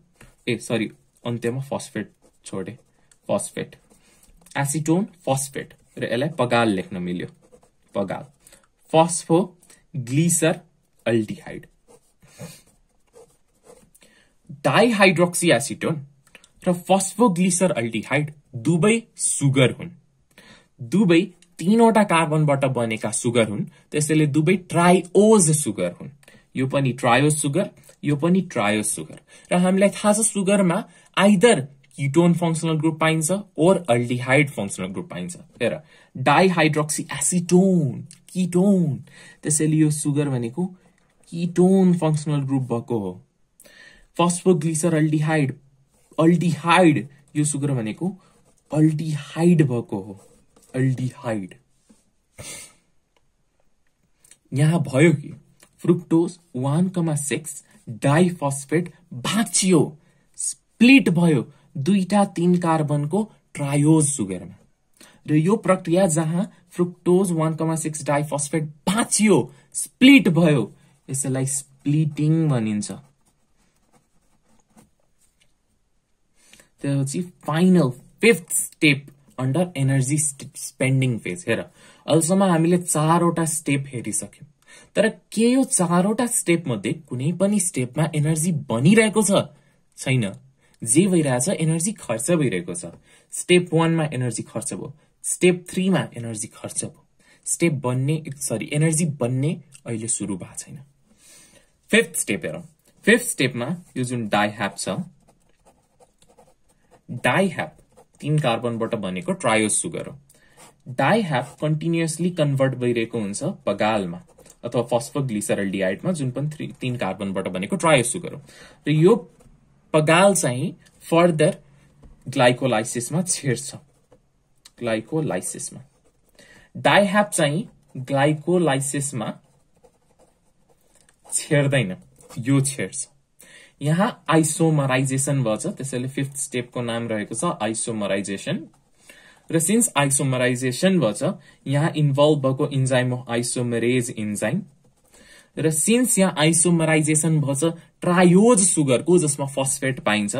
ए सरी अन्त्यमा फस्फेट छोडे फस्फेट एसिटोन फस्फेट र यसलाई पगाल लेख्न मिल्यो पगाल। फस्फो ग्लिसर डाइहाइड्रोक्सी एसिटोन र फस्फोग्लिसर अल्डिहाइड दुवै सुगर हुन्. दुवै तीनवटा कार्बनबाट बनेका सुगर हुन् त्यसैले दुवै ट्राइओज सुगर हुन्। यो पनि ट्रायोज सुगर यो पनि ट्रायोज सुगर र हामीलाई थाहा छ सुगरमा आइदर किटोन फङ्सनल ग्रुप पाइन्छ ओर अल्डिहाइड फङ्सनल ग्रुप पाइन्छ। हेर डाइहाइड्रोक्सी एसिटोन किटोन त्यसैले यो सुगर भनेको किटोन फङ्सनल ग्रुप भएको हो। फस्फोग्लिसर अल्डिहाइड अल्डिहाइड यो सुगर भनेको अल्डिहाइड भएको हो। अल्डिहाइड यहाँ भयो कि fructose one comma six diphosphate भाँचियो। स्प्लिट भयो दुईटा तीन कार्बनको ट्रायोज सुगरमा र यो प्रक्रिया जहाँ fructose one comma six diphosphate बाँचियो split भयो। यसैलाई स्प्लिटिङ भनिन्छ। त्यसपछि final fifth step under energy spending phase हेर। अहिलेसम्म हामीले चारवटा स्टेप हेरिसक्यौँ। तर के यो चारवटा स्टेप मध्ये कुनै पनि स्टेपमा एनर्जी बनिरहेको छ? छैन। जे भइरहेछ एनर्जी खर्च भइरहेको छ। स्टेप वानमा एनर्जी खर्च भयो। स्टेप थ्रीमा एनर्जी खर्च भयो। स्टेप बन्ने सरी एनर्जी बन्ने अहिले सुरु भएको छैन। फिफ्थ स्टेप हेरौँ। फिफ्थ स्टेपमा यो जुन डाइह्याप छ डाइह्याप तीन कार्बनबाट बनेको ट्रायोस सुगर हो। डाइह्याप कन्टिन्युसली कन्भर्ट भइरहेको हुन्छ पगालमा अथवा फस्फोग्लिसरल जुन पनि थ्री तीन कार्बनबाट बनेको ट्रायोस सुगर हो। र यो पगाल चाहिँ फर्दर ग्लाइकोलाइसिसमा छेड्छ। ग्लाइकोलाइसिसमा डाइह्याप चाहिँ ग्लाइकोलाइसिसमा छेड्दैन यो छेड्छ यहाँ आइसोमराइजेसन भएछ त्यसैले फिफ्थ स्टेपको नाम रहेको छ आइसोमराइजेसन र सिन्स आइसोमराइजेसन भएछ यहाँ इन्भल्भ भएको इन्जाइम हो आइसोमरेज इन्जाइम र सिन्स यहाँ आइसोमराइजेसन भएछ ट्रायोज सुगरको जसमा फस्फेट पाइन्छ।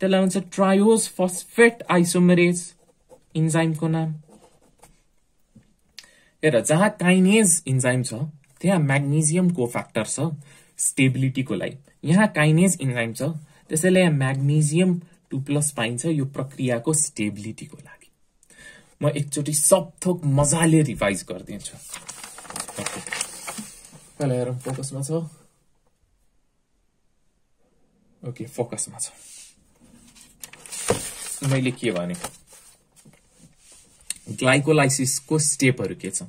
त्यसलाई भन्छ ट्रायोज फस्फेट आइसोमरेज इन्जाइमको नाम? हेर जहाँ काइनेज इन्जाइम छ त्यहाँ म्याग्नेजियम को फ्याक्टर छ स्टेबिलिटीको लागि। यहाँ काइनेज इन्जाइम छ त्यसैले यहाँ म्याग्नेजियम टु प्लस पाइन्छ यो प्रक्रियाको स्टेबिलिटीको लागि। म एकचोटि सब थोक मजाले रिभाइज गरिदिन्छु। फोकसमा छ। ओके फोकसमा छ। मैले के भने? ग्लाइकोलाइसिसको स्टेपहरू के छ?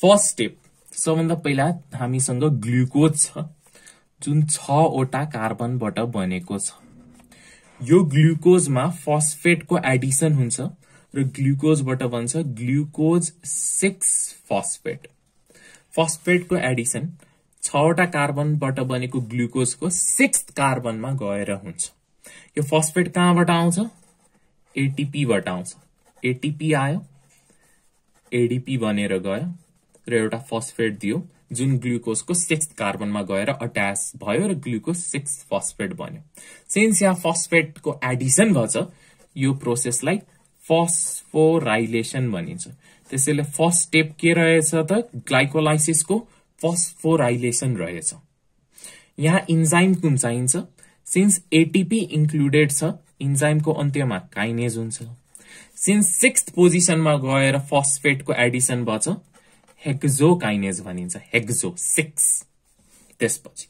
फर्स्ट स्टेप सबभन्दा पहिला हामीसँग ग्लुकोज छ जुन छवटा कार्बनबाट बनेको छ। यो ग्लुकोजमा फस्फेटको एडिसन हुन्छ र ग्लुकोजबाट बन्छ ग्लुकोज सिक्स फस्फेट। फस्फेटको एडिसन छवटा कार्बनबाट बनेको ग्लुकोजको सिक्स कार्बनमा गएर हुन्छ। यो फस्फेट कहाँबाट आउँछ? एटिपीबाट आउँछ। एटिपी आयो एडिपी बनेर गयो र एउटा फस्फेट दियो जुन ग्लुकोजको सिक्स कार्बनमा गएर अट्याच भयो र ग्लुकोज सिक्स फस्फेट बन्यो। सिन्स यहाँ फस्फेटको एडिसन भएछ यो प्रोसेसलाई फस्फोराइलेसन भनिन्छ। त्यसैले फर्स्ट स्टेप के रहेछ त? ग्लाइकोलाइसिसको फस्फोराइलेसन रहेछ। यहाँ इन्जाइम कुन चाहिन्छ? सिन्स एटिपी इन्क्लुडेड छ इन्जाइमको अन्त्यमा काइनेज हुन्छ। सिन्स सिक्स पोजिसनमा गएर फस्फेटको एडिसन भएछ हेक्जो काइनेज भनिन्छ हेक्जो सिक्स त्यसपछि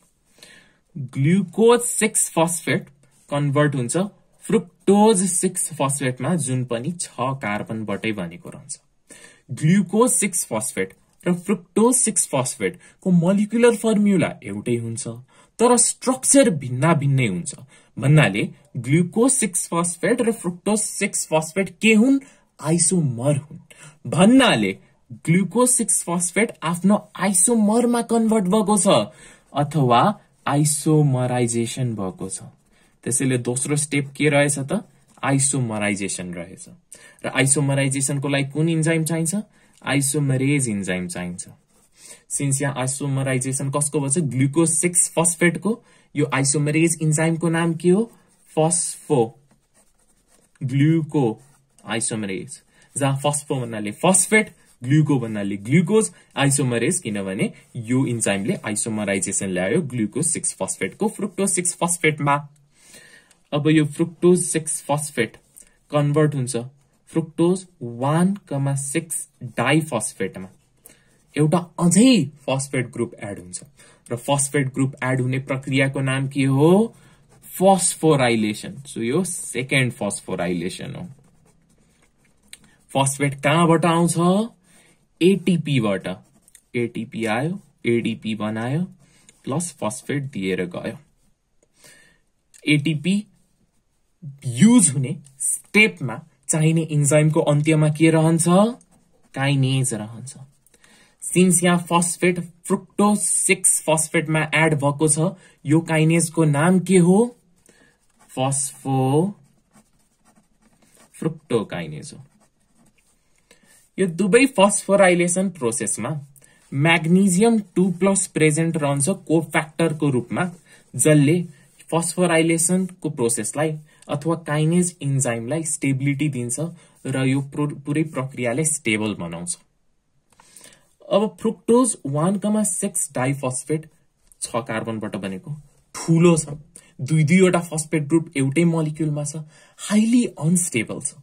ग्लुकोज सिक्स फस्फेट कन्भर्ट हुन्छ फ्रुक्टोज सिक्स फस्फेटमा जुन पनि छ कार्बनबाटै बनेको रहन्छ। ग्लुकोज सिक्स फस्फेट र फ्रुक्टोज सिक्स फस्फेटको मलिकुलर फर्मुला एउटै हुन्छ। तर स्ट्रक्चर भिन्न भिन्नै हुन्छ। भन्नाले ग्लुकोज सिक्स फस्फेट र फ्रुक्टोज सिक्स फस्फेट के हुन्? आइसोमर हुन्। भन्नाले ग्लुकोज सिक्स फस्फेट आफ्नो आइसोमरमा कन्भर्ट भएको छ अथवा आइसोमराइजेसन भएको छ। त्यसैले दोस्रो स्टेप के रहेछ त? आइसोमराइजेसन रहेछ। र आइसोमराइजेसनको लागि कुन इन्जाइम चाहिन्छ? आइसोमरेज इन्जाइम चाहिन्छ। सिन्स आइसोमराइजेसन कसको भन्छ? ग्लुकोज सिक्स फस्फेटको। यो आइसोमरेज इन्जाइमको नाम के हो? फस्फो। ग्लुको आइसोमरेज जहाँ फस्फो भन्नाले फस्फेट ग्लुको भन्नाले ग्लुकोज आइसोमरेज किनभने यो इन्जाइमले आइसोमराइजेसन ल्यायो ग्लुकोज सिक्स फस्फेटको फ्रुक्टोज सिक्स फस्फेटमा। अब यो फ्रुक्टोज सिक्स फस्फेट कन्भर्ट हुन्छ। फ्रुक्टोज वान कमा सिक्स डाइफस्फेटमा। एउटा अझै फस्फेट ग्रुप एड हुन्छ। र फस्फेट ग्रुप एड हुने प्रक्रियाको नाम के हो? फस्फोराइलेसन सो यो सेकेन्ड फस्फोराइलेसन हो। फस्फेट कहाँबाट आउँछ? एटिपीबाट एटिपी आयो एडिपी बनायो प्लस फस्फेट दिएर गयो। एटिपी युज हुने स्टेपमा चाहिने इन्जाइमको अन्त्यमा के रहन्छ? काइनेज रहन्छ। सिन्स यहाँ फस्फेट फ्रुक्टो सिक्स फस्फेटमा एड भएको छ। यो काइनेजको नाम के हो? फस्फो फ्रुक्टो काइनेज हो। यो दुवै फस्फोराइलेसन प्रोसेसमा म्याग्नेजियम टू प्लस प्रेजेन्ट रहन्छ को फ्याक्टरको रूपमा जसले फस्फोराइलेसनको प्रोसेसलाई अथवा काइनेज इन्जाइमलाई स्टेबिलिटी दिन्छ र यो प्रो- पुरै प्रक्रियाले स्टेबल बनाउँछ। अब fructose one comma six diphosphate छ कार्बनबाट बनेको। ठूलो छ। दुई दुईवटा फस्फेट ग्रुप एउटै मलिक्युलमा छ। हाइली अनस्टेबल छ।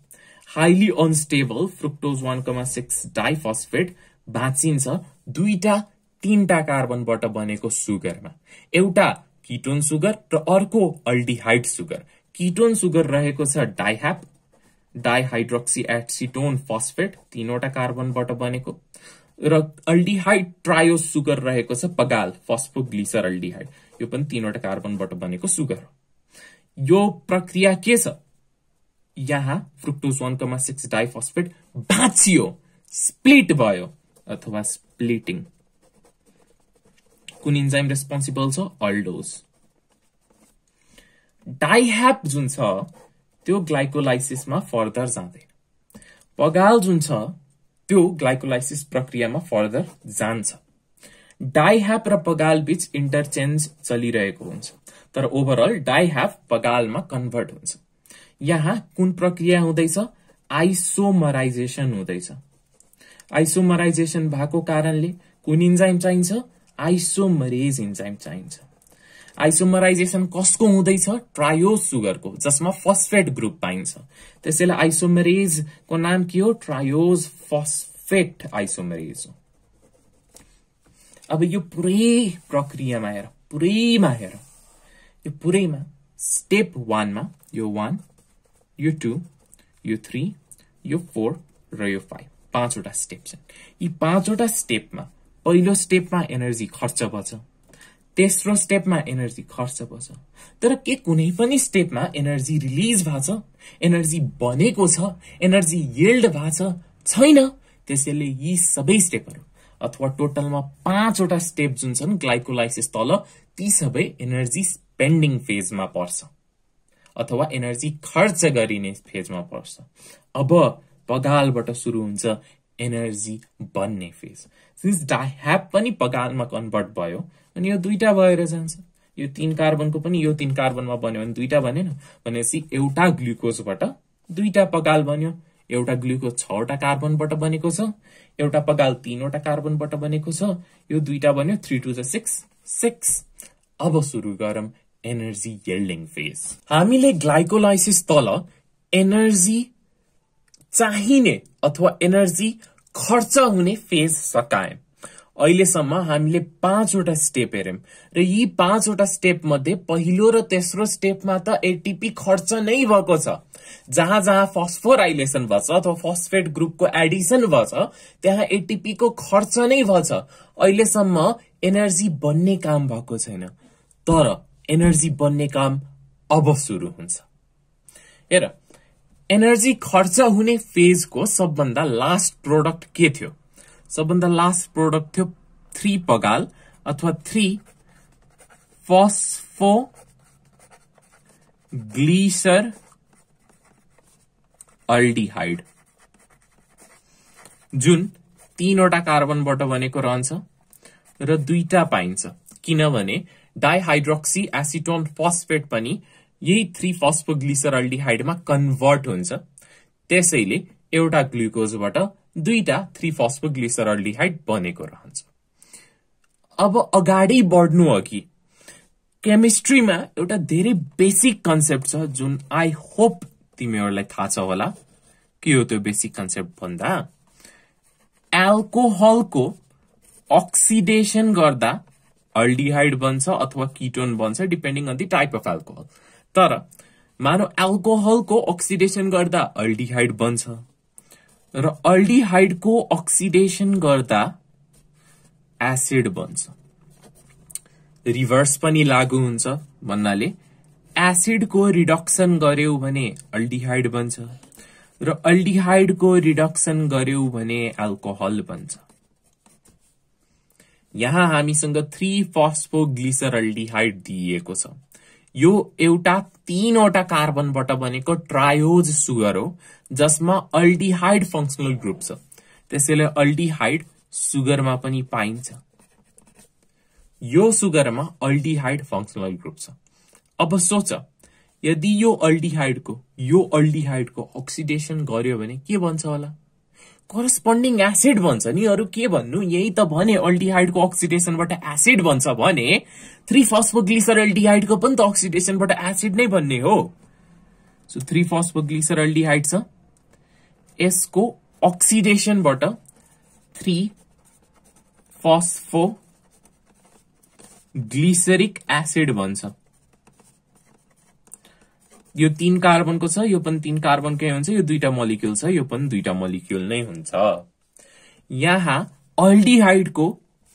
Highly unstable fructose one comma six diphosphate बाँचिन्छ। दुईटा तीनटा कार्बनबाट बनेको सुगरमा एउटा किटोन सुगर र अर्को अल्डिहाइड सुगर किटोन सुगर रहेको छ डाइह्याप डाइहाइड्रोक्सी एटसिटोन फस्फेट तीनवटा कार्बनबाट बनेको। र अल्डिहाइड ट्रायो सुगर रहेको छ पगाल फस्फोग्लिसर अल्डिहाइड। यो पनि तीनवटा कार्बनबाट बनेको सुगर हो। यो प्रक्रिया के छ? यहाँ fructose one comma six diphosphate बाँचियो split भयो अथवा स्प्लिटिङ कुन इन्जाइम रेस्पोन्सिबल छ? अल्डोज डाइह्याप जुन छ त्यो ग्लाइकोलाइसिसमा फर्दर जाँदैन पगाल जुन छ त्यो ग्लाइकोलाइसिस प्रक्रियामा फर्दर जान्छ। डाइह्याप र पगाल बीच इन्टरचेन्ज चलिरहेको हुन्छ तर ओभरअल डाइह्याप पगालमा कन्भर्ट हुन्छ। यहाँ कुन प्रक्रिया हुँदैछ? आइसोमराइजेसन हुँदैछ। आइसोमराइजेसन भएको कारणले कुन इन्जाइम चाहिन्छ? आइसोमरेज इन्जाइम चाहिन्छ। आइसोमराइजेसन कसको हुँदैछ? ट्रायोज सुगरको जसमा फस्फेट ग्रुप पाइन्छ। त्यसैले आइसोमरेजको नाम के हो? ट्रायोज फस्फेट आइसोमरेज हो। अब यो पुरै प्रक्रियामा हेर पुरैमा हेर। यो पुरैमा स्टेप वानमा यो वान यो टू यो थ्री यो फोर र यो फाइभ पाँचवटा स्टेप छन्। यी पाँचवटा स्टेपमा पहिलो स्टेपमा एनर्जी खर्च बच तेस्रो स्टेपमा एनर्जी खर्च बच तर के कुनै पनि स्टेपमा एनर्जी रिलिज भएको छ एनर्जी बनेको छ एनर्जी यिल्ड भएको छैन। त्यसैले यी सबै स्टेपहरू अथवा टोटलमा पाँचवटा स्टेप जुन छन् ग्लाइकोलाइसिस तल ती सबै एनर्जी स्पेन्डिङ फेजमा पर्छ अथवा एनर्जी खर्च गरिने फेजमा पर्छ। अब पगालबाट सुरु हुन्छ एनर्जी बन्ने फेज। सिन्स डाइह्याप पनि पगालमा कन्भर्ट भयो अनि यो दुईटा भएर जान्छ। यो तीन कार्बनको पनि यो तीन कार्बनमा बन्यो भने दुईटा बनेन। भनेपछि एउटा ग्लुकोजबाट दुईटा पगाल बन्यो। एउटा ग्लुकोज छवटा कार्बनबाट बनेको छ। एउटा पगाल तीनवटा कार्बनबाट बनेको छ। यो दुईटा बन्यो थ्री टू ज सिक्स सिक्स अब सुरु गरौँ एनर्जी येल्डिङ फेज हामीले ग्लाइकोलाइसिस तल एनर्जी चाहिने अथवा एनर्जी खर्च हुने फेज सकायौं। अहिलेसम्म हामीले पाँचवटा स्टेप हेर्यौं र यी पाँचवटा स्टेप मध्ये पहिलो र तेस्रो स्टेपमा त एटिपी खर्च नै भएको छ। जहाँ जहाँ फस्फोराइलेसन भएछ अथवा फस्फेट ग्रुपको एडिसन भएछ त्यहाँ एटिपी को खर्च नै भएछ। अहिलेसम्म एनर्जी बन्ने काम भएको छैन। तर एनर्जी बन्ने काम अब सुरु हुन्छ। हेर एनर्जी खर्च हुने फेजको सबभन्दा लास्ट प्रोडक्ट के थियो? सबभन्दा लास्ट प्रोडक्ट थियो थ्री पगाल अथवा थ्री फस्फो ग्लिसर अल्डिहाइड जुन तीनवटा कार्बनबाट बनेको रहन्छ र दुईटा पाइन्छ। किनभने डाइहाइड्रोक्सी एसिटोन फस्फेट पनि यही थ्री फस्फोग्लिसर अल्डिहाइडमा कन्भर्ट हुन्छ। त्यसैले एउटा ग्लुकोजबाट दुईटा थ्री फस्फोग्लिसर अल्डिहाइड बनेको रहन्छ। अब अगाडि बढ्नु अघि केमिस्ट्रीमा एउटा धेरै बेसिक कन्सेप्ट छ जुन आई होप तिमीहरूलाई थाहा छ होला। के हो त्यो बेसिक कन्सेप्ट भन्दा एल्कोहलको अक्सिडेसन गर्दा अल्डिहाइड बन्छ अथवा किटोन बन्छ depending on the type of alcohol तर मानव एल्कोहलको अक्सिडेसन गर्दा अल्डिहाइड बन्छ। र अल्डिहाइडको अक्सिडेसन गर्दा एसिड बन्छ। रिभर्स पनि लागू हुन्छ भन्नाले एसिडको रिडक्सन गर्यौ भने अल्डिहाइड बन्छ र अल्डिहाइडको रिडक्सन गर्यौ भने एल्कोहल बन्छ। यहाँ हामीसँग थ्री फस्फोग्लिसर अल्डिहाइड दिइएको छ। यो एउटा तीनवटा कार्बनबाट बनेको ट्रायोज सुगर हो जसमा अल्डिहाइड फङ्सनल ग्रुप छ। त्यसैले अल्डिहाइड सुगरमा पनि पाइन्छ। यो सुगरमा अल्डिहाइड फङ्सनल ग्रुप छ। अब सोच यदि यो अल्डिहाइडको यो अल्डिहाइडको अक्सिडेसन गर्यो भने के भन्छ होला? करस्पन्डिङ एसिड भन्छ नि अरू के भन्नु? यही त भने अल्डिहाइडको अक्सिडेसनबाट एसिड भन्छ भने थ्री फस्फोग्लिसर अल्डिहाइडको पनि त अक्सिडेसनबाट एसिड नै भन्ने हो। सो थ्री फस्फोग्लिसर अल्डिहाइड छ। यसको अक्सिडेसनबाट थ्री फस्फो ग्लिसरिक एसिड भन्छ। यो तीन कार्बनको छ यो पनि तीन कार्बनकै हुन्छ यो दुईटा मोलिक्युल छ यो पनि दुईटा मोलिक्युल नै हुन्छ। यहाँ अल्डिहाइडको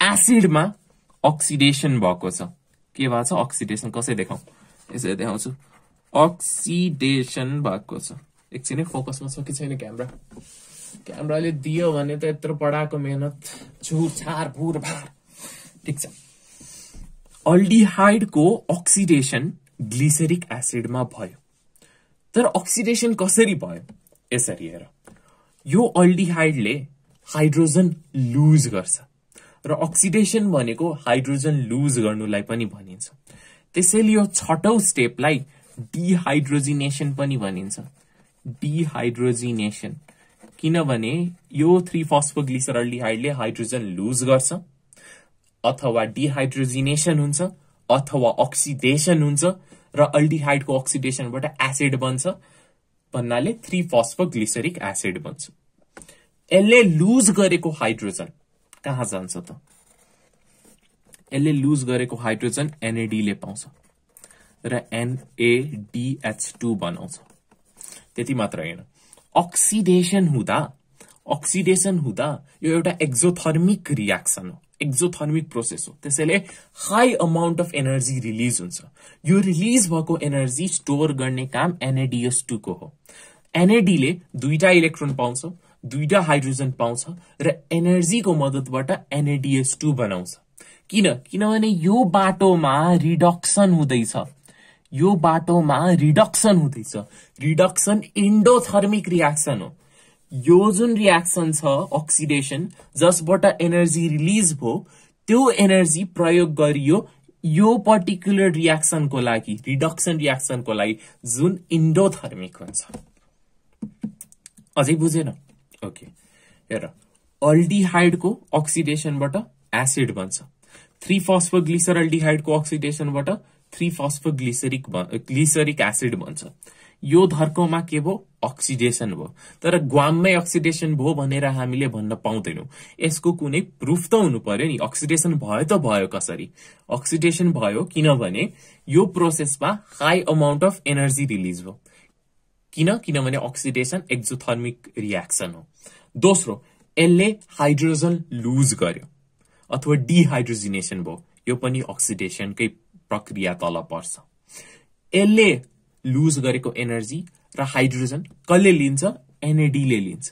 एसिडमा अक्सिडेसन भएको छ। के भएको छ? अक्सिडेसन कसै देखाउ? यसरी देखाउँछु। अक्सिडेसन भएको छ। एकछिनै फोकसमा छ कि छैन क्यामेरा क्यामेराले दियो भने त यत्रो पढाएको मेहनत छुर छार भुर भार। ठिक छ। अल्डिहाइडको अक्सिडेसन ग्लिसरिक एसिडमा भयो। तर अक्सिडेसन कसरी भयो? यसरी हेर। यो अल्डिहाइडले हाइड्रोजन लुज गर्छ र अक्सिडेसन भनेको हाइड्रोजन लुज गर्नुलाई पनि भनिन्छ। त्यसैले यो छटौं स्टेपलाई डिहाइड्रोजिनेसन पनि भनिन्छ। डिहाइड्रोजिनेसन किनभने यो थ्री फस्फोग्लिसर अल्डिहाइडले हाइड्रोजन लुज गर्छ अथवा डिहाइड्रोजिनेसन हुन्छ अथवा अक्सिडेसन हुन्छ र अल्डिहाइडको अक्सिडेसनबाट एसिड बन्छ। भन्नाले थ्री फस्फोग्लिसरिक एसिड बन्छ। यसले लुज गरेको हाइड्रोजन कहाँ जान्छ त? यसले लुज गरेको हाइड्रोजन एनएडीले पाउँछ र एनएडिएच टू बनाउँछ। त्यति मात्र होइन। अक्सिडेसन हुँदा अक्सिडेसन हुँदा यो एउटा एक्जोथर्मिक रियाक्सन हो। एक्जोथर्मिक प्रोसेस हो। त्यसैले high amount of energy release हुन्छ। यो रिलिज भएको एनर्जी स्टोर गर्ने काम एनएडिएस टूको हो। एनएडीले दुईटा इलेक्ट्रोन पाउँछ दुईटा हाइड्रोजन पाउँछ र एनर्जीको मद्दतबाट एनएडिएस टू बनाउँछ। किन? किनभने यो बाटोमा रिडक्सन हुँदैछ। यो बाटोमा रिडक्सन हुँदैछ। रिडक्सन इन्डोथर्मिक रियाक्सन हो। यो जुन रियाक्सन छ अक्सिडेसन जसबाट एनर्जी रिलिज भयो त्यो एनर्जी प्रयोग गरियो यो पर्टिकुलर रियाक्सनको लागि रिडक्सन रियाक्सनको लागि जुन इन्डोथर्मिक हुन्छ। अझै बुझेन? ओके हेर अल्डिहाइडको अक्सिडेसनबाट एसिड बन्छ। थ्री फस्फोग्लिसर अल्डिहाइडको अक्सिडेसनबाट थ्री फस्फोग्लिसरिक ग्लिसरिक एसिड बन्छ। यो धर्कोमा के भयो? अक्सिडेसन भयो। तर ग्वाममै अक्सिडेसन भयो भनेर हामीले भन्न पाउँदैनौँ। यसको कुनै प्रुफ त हुनु पर्यो नि। अक्सिडेसन भयो त भयो कसरी? अक्सिडेसन भयो किनभने यो प्रोसेसमा high amount of energy release भयो। किन? किनभने अक्सिडेसन एक्जोथर्मिक रियाक्सन हो। दोस्रो यसले हाइड्रोजन लुज गर्यो अथवा डिहाइड्रोजिनेसन भयो। यो पनि अक्सिडेसनकै प्रक्रिया तल पर्छ। यसले लुज गरेको एनर्जी र हाइड्रोजन कसले लिन्छ? एनएडीले लिन्छ।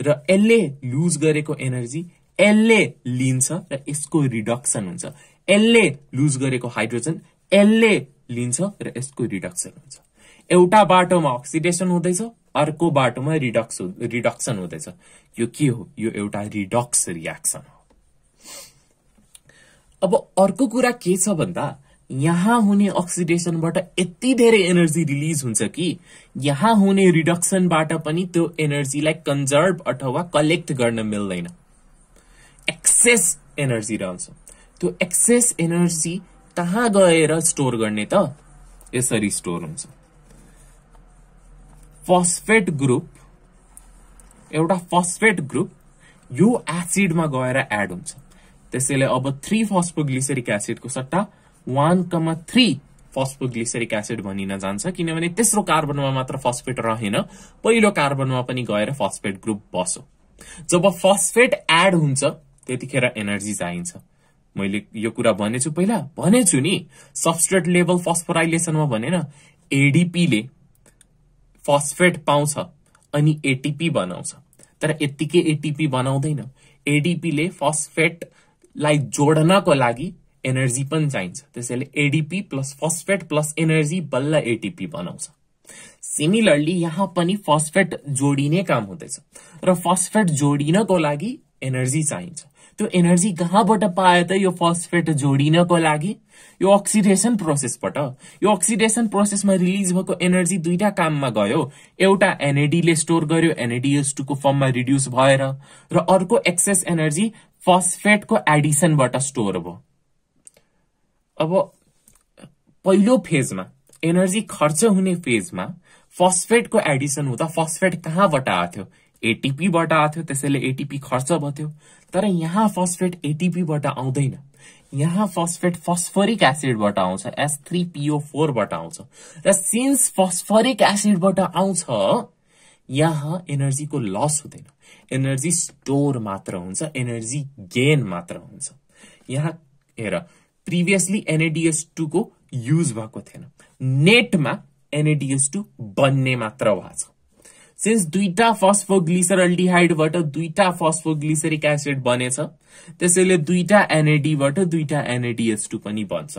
र यसले लुज गरेको एनर्जी एलले लिन्छ र यसको रिडक्सन हुन्छ। यसले लुज गरेको हाइड्रोजन एलले लिन्छ र यसको रिडक्सन हुन्छ। एउटा बाटोमा अक्सिडेसन हुँदैछ अर्को बाटोमा रिडक्स रिडक्सन हुँदैछ। यो के हो? यो एउटा रिडक्स रियाक्सन हो। अब अर्को कुरा के छ भन्दा यहाँ हुने अक्सिडेसनबाट यति धेरै एनर्जी रिलिज हुन्छ कि यहाँ हुने रिडक्सनबाट पनि त्यो एनर्जीलाई कन्जर्भ अथवा कलेक्ट गर्न मिल्दैन। एक्सेस एनर्जी रहन्छ। त्यो एक्सेस एनर्जी कहाँ गएर स्टोर गर्ने त? यसरी स्टोर हुन्छ। फस्फेट ग्रुप एउटा फस्फेट ग्रुप यो एसिडमा गएर एड हुन्छ। त्यसैले अब थ्री फस्फोग्लिसरिक एसिडको सट्टा one comma three phosphoglyceric acid भनिन जान्छ किनभने तेस्रो कार्बनमा मात्र फस्फेट रहेन पहिलो कार्बनमा पनि गएर फस्फेट ग्रुप बसो जब फस्फेट एड हुन्छ त्यतिखेर एनर्जी चाहिन्छ। मैले यो कुरा भनेछु पहिला भनेछु नि सबस्ट्रेट लेभल फस्फोराइलेसनमा भनेन एडिपीले फस्फेट पाउँछ अनि एटिपी बनाउँछ। तर यत्तिकै एटिपी बनाउँदैन। एडिपीले फस्फेटलाई जोड्नको लागि एनर्जी पनि चाहिन्छ। त्यसैले ADP plus phosphate plus energy बल्ल एटिपी बनाउँछ। सिमिलरली यहाँ पनि फस्फेट जोडिने काम हुँदैछ। र फस्फेट जोडिनको लागि एनर्जी चाहिन्छ। त्यो एनर्जी कहाँबाट पायो त यो फस्फेट जोडिनको लागि? यो अक्सिडेसन प्रोसेसबाट यो अक्सिडेसन प्रोसेसमा रिलिज भएको एनर्जी दुईटा काममा गयो। एउटा एनएडीले स्टोर गर्यो एनएडीएस टूको फर्ममा रिड्युस भएर। र अर्को एक्सेस एनर्जी फस्फेटको एडिसनबाट स्टोर भयो। अब पहिलो फेजमा एनर्जी खर्च हुने फेजमा फस्फेटको एडिसन हुँदा फस्फेट कहाँबाट आएको थियो? एटिपीबाट आएको थियो त्यसैले एटिपी खर्च भयो तर यहाँ फस्फेट एटिपीबाट आउँदैन। यहाँ फस्फेट फस्फोरिक एसिडबाट आउँछ एस थ्री पिओ फोरबाट आउँछ। र सिन्स फस्फोरिक एसिडबाट आउँछ यहाँ एनर्जीको लस हुँदैन। एनर्जी स्टोर मात्र हुन्छ एनर्जी गेन मात्र हुन्छ। यहाँ हेर प्रिभियसली एनएडिएस टूको युज भएको थिएन। नेटमा एनएडिएस टू बन्ने मात्र भएको छ। सिन्स दुईटा फस्फोग्लिसरल्डिहाइडबाट दुईटा फस्फोग्लिसरिक एसिड बनेछ त्यसैले दुईटा एनएडीबाट दुईटा एनएडिएस टू पनि बन्छ।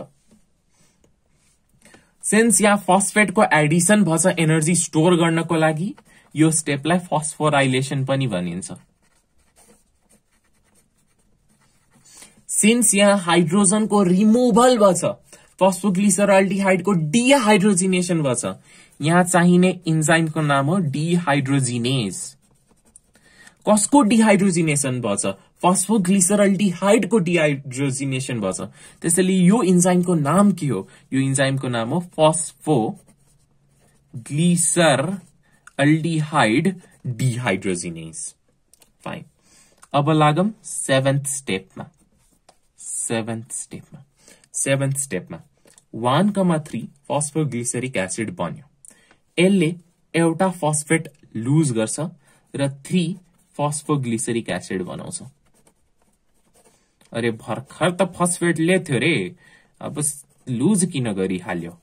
सिन्स यहाँ फस्फेटको एडिसन भएछ एनर्जी स्टोर गर्नको लागि यो स्टेपलाई फस्फोराइलेसन पनि भनिन्छ। सिन्स यहाँ हाइड्रोजनको रिमुभल भएछ फस्फोग्लिसरल्डिहाइडको डिहाइड्रोजिनेसन भएछ यहाँ चाहिने इन्जाइमको नाम हो डिहाइड्रोजिनेस कसको डिहाइड्रोजिनेसन भएछ? फस्फोग्लिसरल्डिहाइडको डिहाइड्रोजिनेसन भएछ। त्यसैले यो इन्जाइमको नाम के हो? यो इन्जाइमको नाम हो फस्फो ग्लिसर अल्डिहाइड डिहाइड्रोजिनेस फाइन अब लागम सेभेन्थ स्टेपमा सेभेन्थ स्टेपमा seventh स्टेपमा one comma three phosphoglyceric acid बन्यो। यसले एउटा फस्फेट लुज गर्छ र थ्री फस्फोग्लिसरिक एसिड बनाउँछ। अरे भर्खर त फस्फेटले थियो रे। अब लुज किन गरिहाल्यो?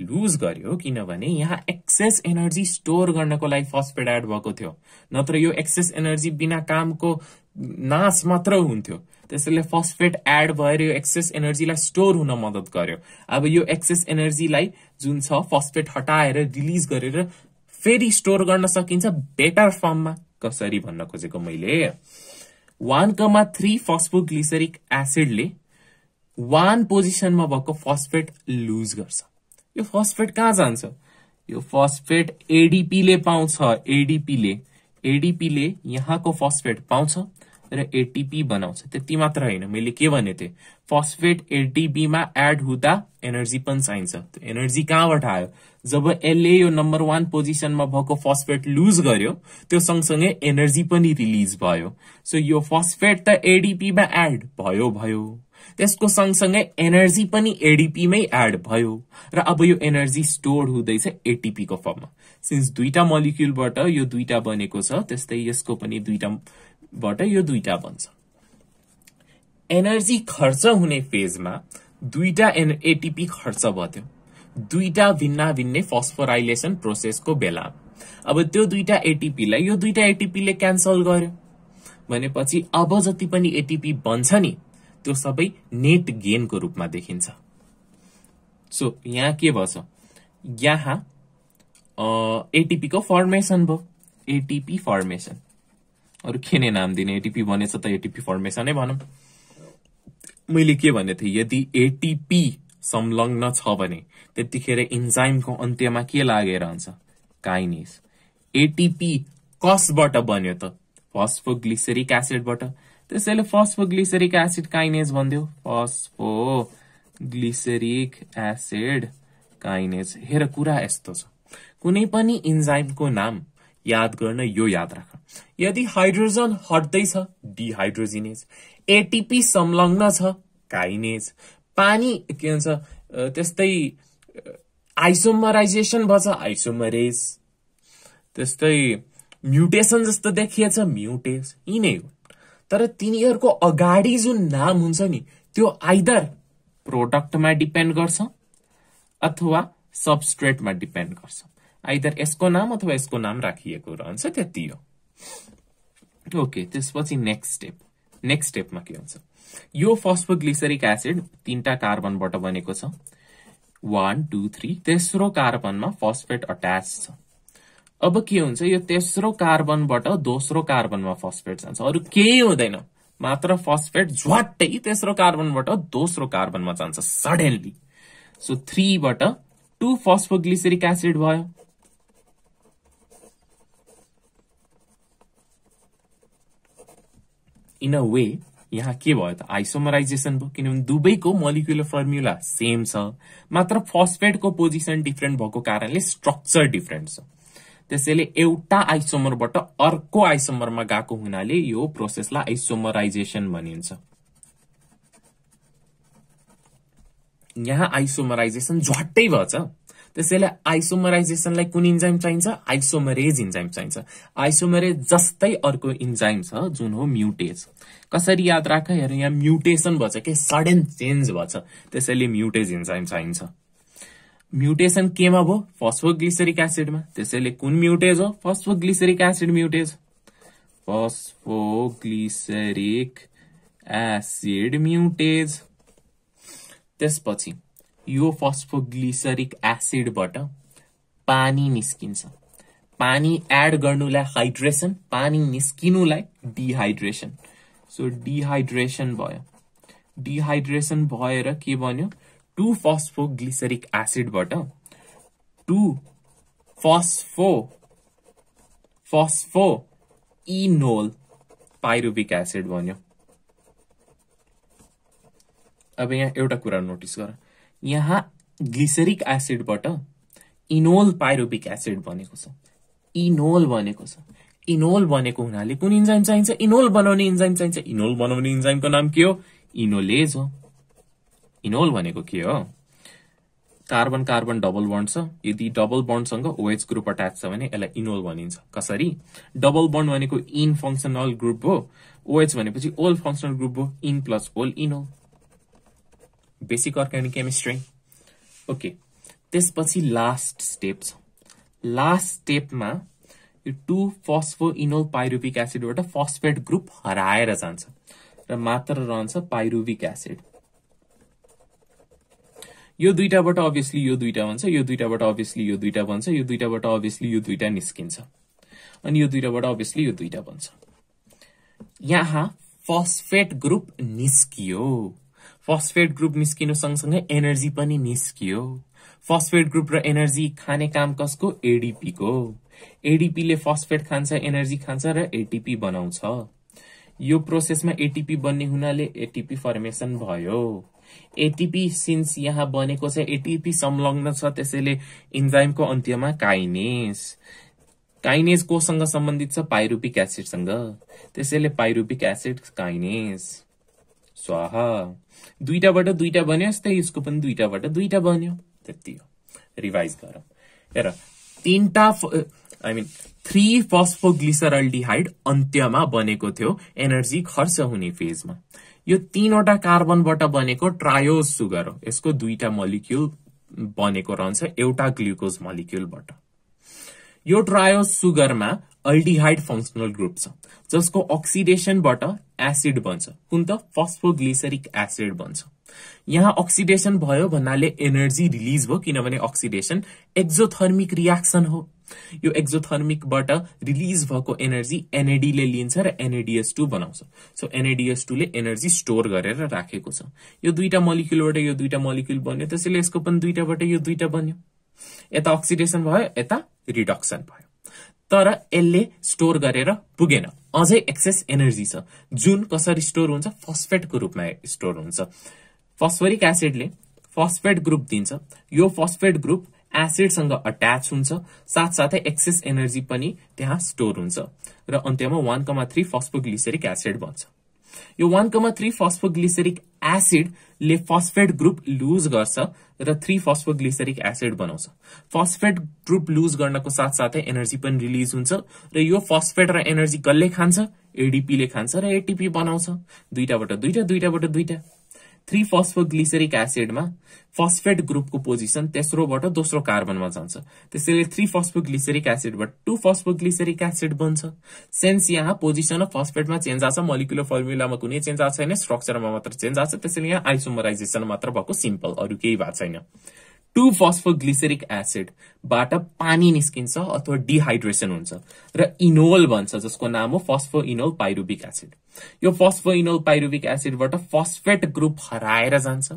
लुज गर्यो किनभने यहाँ एक्सेस एनर्जी स्टोर गर्नको लागि फस्फेट एड भएको थियो। नत्र यो एक्सेस एनर्जी बिना कामको नाश मात्र हुन्थ्यो। त्यसैले फस्फेट एड भएर यो एक्सेस एनर्जीलाई स्टोर हुन मद्दत गर्यो। अब यो एक्सेस एनर्जीलाई जुन छ फस्फेट हटाएर रिलिज गरेर फेरि स्टोर गर्न सकिन्छ बेटर फर्ममा कसरी भन्न खोजेको मैले? वान कमा थ्री फस्फोग्लिसरिक एसिडले वान पोजिसनमा भएको फस्फेट लुज गर्छ। यो फस्फेट कहाँ जान्छ? यो फस्फेट एडिपीले पाउँछ। एडिपीले एडिपीले यहाँको फस्फेट पाउँछ। र एटिपी बनाउँछ। त्यति मात्र होइन मैले के भनेको थिएँ? फस्फेट एटिपीमा एड हुँदा एनर्जी पनि चाहिन्छ। त्यो एनर्जी कहाँबाट आयो? जब यसले यो नम्बर वान पोजिसनमा भएको फस्फेट लुज गर्यो त्यो सँगसँगै एनर्जी पनि रिलिज भयो। सो यो फस्फेट त एडिपीमा एड भयो भयो। त्यसको सँगसँगै एनर्जी पनि एडिपीमै एड भयो। र अब यो एनर्जी स्टोर हुँदैछ एटिपीको फर्ममा सिन्स दुईटा मलिक्युलबाट यो दुईटा बनेको छ त्यस्तै यसको पनि दुईटाबाट यो दुईटा बन्छ एनर्जी खर्च हुने फेजमा दुईटा एटिपी खर्च भयो दुईटा भिन्न भिन्नै फस्फोराइलेसन प्रोसेसको बेला। अब त्यो दुईटा एटिपीलाई यो दुईटा एटिपीले क्यान्सल गर्यो। भनेपछि अब जति पनि एटिपी बन्छ नि त्यो सबै नेट गेनको रूपमा देखिन्छ। सो यहाँ के भएछ? यहाँ एटिपीको फर्मेसन भयो। एटिपी फर्मेसन अरू के नाम दिने? एटिपी भनेछ त एटिपी फर्मेसनै भनौँ। मैले के भनेको थिएँ? यदि एटिपी संलग्न छ भने त्यतिखेर इन्जाइमको अन्त्यमा के लागेर हुन्छ काइनेस एटिपी कसबाट बन्यो त? फस्फोग्लिसरिक एसिडबाट त्यसैले फस्फोग्लिसरिक एसिड काइनेज भनिदियो फस्फो ग्लिसरिक एसिड काइनेज हेर कुरा यस्तो छ। कुनै पनि इन्जाइमको नाम याद गर्न यो याद राख। यदि हाइड्रोजन हट्दैछ डिहाइड्रोजिनेज। एटिपी संलग्न छ काइनेज। पानी के भन्छ त्यस्तै आइसोमराइजेसन भएछ आइसोमरेज। त्यस्तै म्युटेसन जस्तो देखिएछ म्युटेस यी नै हो तर तिनीहरूको अगाडि जुन नाम हुन्छ नि त्यो आइदर प्रोडक्टमा डिपेन्ड गर्छ अथवा सबस्ट्रेटमा डिपेन्ड गर्छ। आइदर यसको नाम अथवा यसको नाम राखिएको रहन्छ त्यति हो। ओके त्यसपछि नेक्स्ट स्टेप नेक्स्ट स्टेपमा के हुन्छ? यो फस्फोग्लिसरिक एसिड तीनटा कार्बनबाट बनेको छ। वान टू थ्री तेस्रो कार्बनमा फस्फेट अट्याच छ। अब के हुन्छ? यो तेस्रो कार्बनबाट दोस्रो कार्बनमा फस्फेट जान्छ। अरू केही हुँदैन। मात्र फस्फेट झ्वाट्टै तेस्रो कार्बनबाट दोस्रो कार्बनमा जान्छ सडेनली सो थ्रीबाट टू फस्फोग्लिसरिक एसिड भयो। इन अ वे यहाँ के भयो त? आइसोमराइजेसन भयो किनभने दुवैको मोलिकुलर फर्मुला सेम छ मात्र फस्फेटको पोजिसन डिफरेन्ट भएको कारणले स्ट्रक्चर डिफरेन्ट छ। त्यसैले एउटा आइसोमरबाट अर्को आइसोमरमा गएको हुनाले यो प्रोसेसलाई आइसोमराइजेसन भनिन्छ। यहाँ आइसोमराइजेसन झट्टै भएछ। त्यसैले आइसोमराइजेसनलाई कुन इन्जाइम चाहिन्छ? आइसोमरेज इन्जाइम चाहिन्छ। आइसोमरेज जस्तै अर्को इन्जाइम छ जुन हो म्युटेज। कसरी याद राख हेर यहाँ म्युटेसन भएछ के? सडन चेन्ज भएछ। त्यसैले म्युटेज इन्जाइम चाहिन्छ। म्युटेसन केमा भयो? फस्फोग्लिसरिक एसिडमा त्यसैले कुन म्युटेज हो? Phosphoglyceric acid mutase. Phosphoglyceric acid mutase. त्यसपछि यो फस्फोग्लिसरिक एसिडबाट पानी निस्किन्छ। पानी एड गर्नुलाई हाइड्रेसन पानी निस्किनुलाई डिहाइड्रेसन सो डिहाइड्रेसन भयो। डिहाइड्रेसन भएर के बन्यो? Two phosphoglyceric एसिडबाट two phospho phospho enol pyruvic acid बन्यो। अब यहाँ एउटा कुरा नोटिस गर। यहाँ ग्लिसरिक एसिडबाट इनोल पाइरोबिक एसिड बनेको छ। इनोल बनेको छ। इनोल बनेको हुनाले कुन इन्जाइम चाहिन्छ? इनोल बनाउने इन्जाइम चाहिन्छ। इनोल बनाउने इन्जाइमको नाम के हो? इनोलेज हो। इनोल भनेको के हो? कार्बन कार्बन डबल बन्ड छ। यदि डबल बन्डसँग ओएच ग्रुप अट्याच छ भने यसलाई इनोल भनिन्छ। कसरी? डबल बन्ड भनेको इन फङ्सनल ग्रुप हो। ओएच भनेपछि ओल फङ्सनल ग्रुप हो। Ene plus ol enol basic organic chemistry okay त्यसपछि लास्ट स्टेप छ लास्ट स्टेपमा यो टु फस्फो इनोल पाइरुबिक एसिडबाट फस्फेट ग्रुप हराएर जान्छ र मात्र रहन्छ पाइरुबिक एसिड यो दुइटाबाट अभियसली यो दुइटा भन्छ यो दुइटाबाट अभियसली यो दुइटा भन्छ यो दुइटाबाट अभियसली यो दुइटा निस्किन्छ। अनि यो दुइटाबाट अभियसली यो दुइटा भन्छ यहाँ फस्फेट ग्रुप निस्कियो। फस्फेट ग्रुप निस्किनु सँगसँगै एनर्जी पनि निस्कियो। फस्फेट ग्रुप र एनर्जी खाने काम कसको? एडिपीको एडिपीले फस्फेट खान्छ एनर्जी खान्छ र एटिपी बनाउँछ। यो प्रोसेसमा एटिपी बन्ने हुनाले एटिपी फर्मेसन भयो। एटिपी सिन्स यहाँ बनेको छ एटिपी संलग्न छ त्यसैले इन्जाइमको अन्त्यमा काइनेस काइनेस कोसँग सम्बन्धित छ पाइरुपिक एसिडसँग त्यसैले पाइरुपिक एसिड काइनेस स्वाहा। दुईटाबाट दुईटा बन्यो यस्तै यसको पनि दुईटाबाट दुईटा बन्यो। त्यति हो। रिभाइज गर। हेर तिनटा आई मिन थ्री फस्फोग्लिसरल्डिहाइड अन्त्यमा बनेको थियो। एनर्जी खर्च हुने फेजमा यो तीनवटा कार्बनबाट बनेको ट्रायोज सुगर हो। यसको दुईटा मलिक्युल बनेको रहन्छ एउटा ग्लुकोज मलिक्युलबाट यो ट्रायोज सुगरमा अल्डिहाइड फङ्सनल ग्रुप छ जसको अक्सिडेसनबाट एसिड बन्छ। कुन त फस्फोग्लिसरिक एसिड बन्छ। यहाँ अक्सिडेसन भयो भन्नाले एनर्जी रिलिज भयो किनभने अक्सिडेसन एक्जोथर्मिक रियाक्सन हो। यो एक्जोथर्मिकबाट रिलिज भएको एनर्जी एनएडीले लिन्छ र एनएडिएस टू बनाउँछ। सो एनएडिएस टूले एनर्जी स्टोर गरेर राखेको छ। यो दुईटा मलिक्युलबाट यो दुईटा मलिक्युल बन्यो त्यसैले यसको पनि दुईटाबाट यो दुईटा बन्यो। यता अक्सिडेसन भयो यता रिडक्सन भयो। तर यसले स्टोर गरेर पुगेन। अझै एक्सेस एनर्जी छ। जुन कसरी स्टोर हुन्छ फस्फेटको रूपमा स्टोर हुन्छ। फस्फोरिक एसिडले फस्फेट ग्रुप दिन्छ। यो फस्फेट ग्रुप एसिडसँग अट्याच हुन्छ। साथसाथै एक्सेस एनर्जी पनि त्यहाँ स्टोर हुन्छ। र अन्त्यमा one comma three phosphoglyceric acid बन्छ यो वान कमा थ्री फस्फोग्लिसरिक एसिडले फस्फेट ग्रुप लुज गर्छ। र थ्री फस्फोग्लिसरिक एसिड बनाउँछ। फस्फेट ग्रुप लुज गर्नको साथसाथै एनर्जी पनि रिलिज हुन्छ र यो फस्फेट र एनर्जी कसले खान्छ? एडिपीले खान्छ र एटिपी बनाउँछ। दुईटाबाट दुईटा दुईटाबाट दुईटा थ्री फस्फोग्लिसरिक एसिडमा फस्फेट ग्रुपको पोजिसन तेस्रोबाट दोस्रो कार्बनमा जान्छ। त्यसैले थ्री फस्फोग्लिसरिक एसिडबाट टू फस्फोग्लिसरिक एसिड बन्छ। सेन्स यहाँ पोजिसन अफ फस्फेटमा चेन्ज आएको छ मलिकुलर फर्मुलामा कुनै चेन्ज आएको छैन स्ट्रक्चरमा मात्र चेन्ज आएको छ त्यसैले यहाँ आइसोमराइजेसन मात्र भएको सिम्पल अरू केही भएको छैन। टु फस्फोग्लिसरिक एसिडबाट पानी निस्किन्छ अथवा डिहाइड्रेसन हुन्छ र इनोल भन्छ जसको नाम हो फस्फो इनोल पाइरुबिक एसिड। यो फस्फो इनोल पाइरुबिक एसिडबाट फस्फेट ग्रुप हराएर जान्छ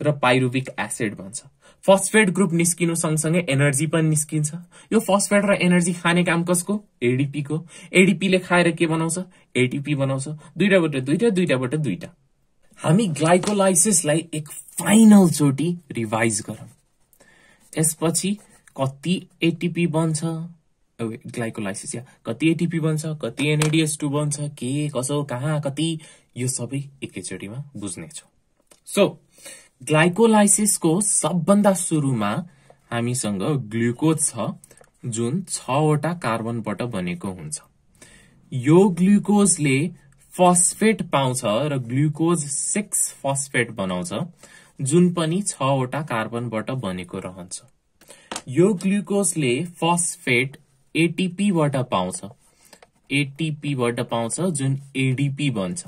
र पाइरुबिक एसिड भन्छ। फस्फेट ग्रुप निस्किनु सँगसँगै एनर्जी पनि निस्किन्छ। यो फस्फेट र एनर्जी खाने काम कसको? एडिपीको एडिपीले खाएर के बनाउँछ? एटिपी बनाउँछ। दुइटाबाट दुइटा दुइटाबाट दुइटा हामी ग्लाइकोलाइसिसलाई एक फाइनल चोटि रिभाइज गरौँ। यसपछि कति एटिपी बन्छ? ग्लाइकोलाइसिस या कति एटिपी बन्छ? कति एनएडिएस टू बन्छ? के कसो कहाँ कति? यो सबै एकैचोटिमा बुझ्नेछौँ। सो ग्लाइकोलाइसिसको सबभन्दा सुरुमा हामीसँग ग्लुकोज छ जुन छवटा कार्बनबाट बनेको हुन्छ। यो ग्लुकोजले फस्फेट पाउँछ र ग्लुकोज सिक्स फस्फेट बनाउँछ जुन पनि छवटा कार्बनबाट बनेको रहन्छ। यो ग्लुकोजले फस्फेट एटिपीबाट पाउँछ। एटिपीबाट पाउँछ जुन एडिपी बन्छ।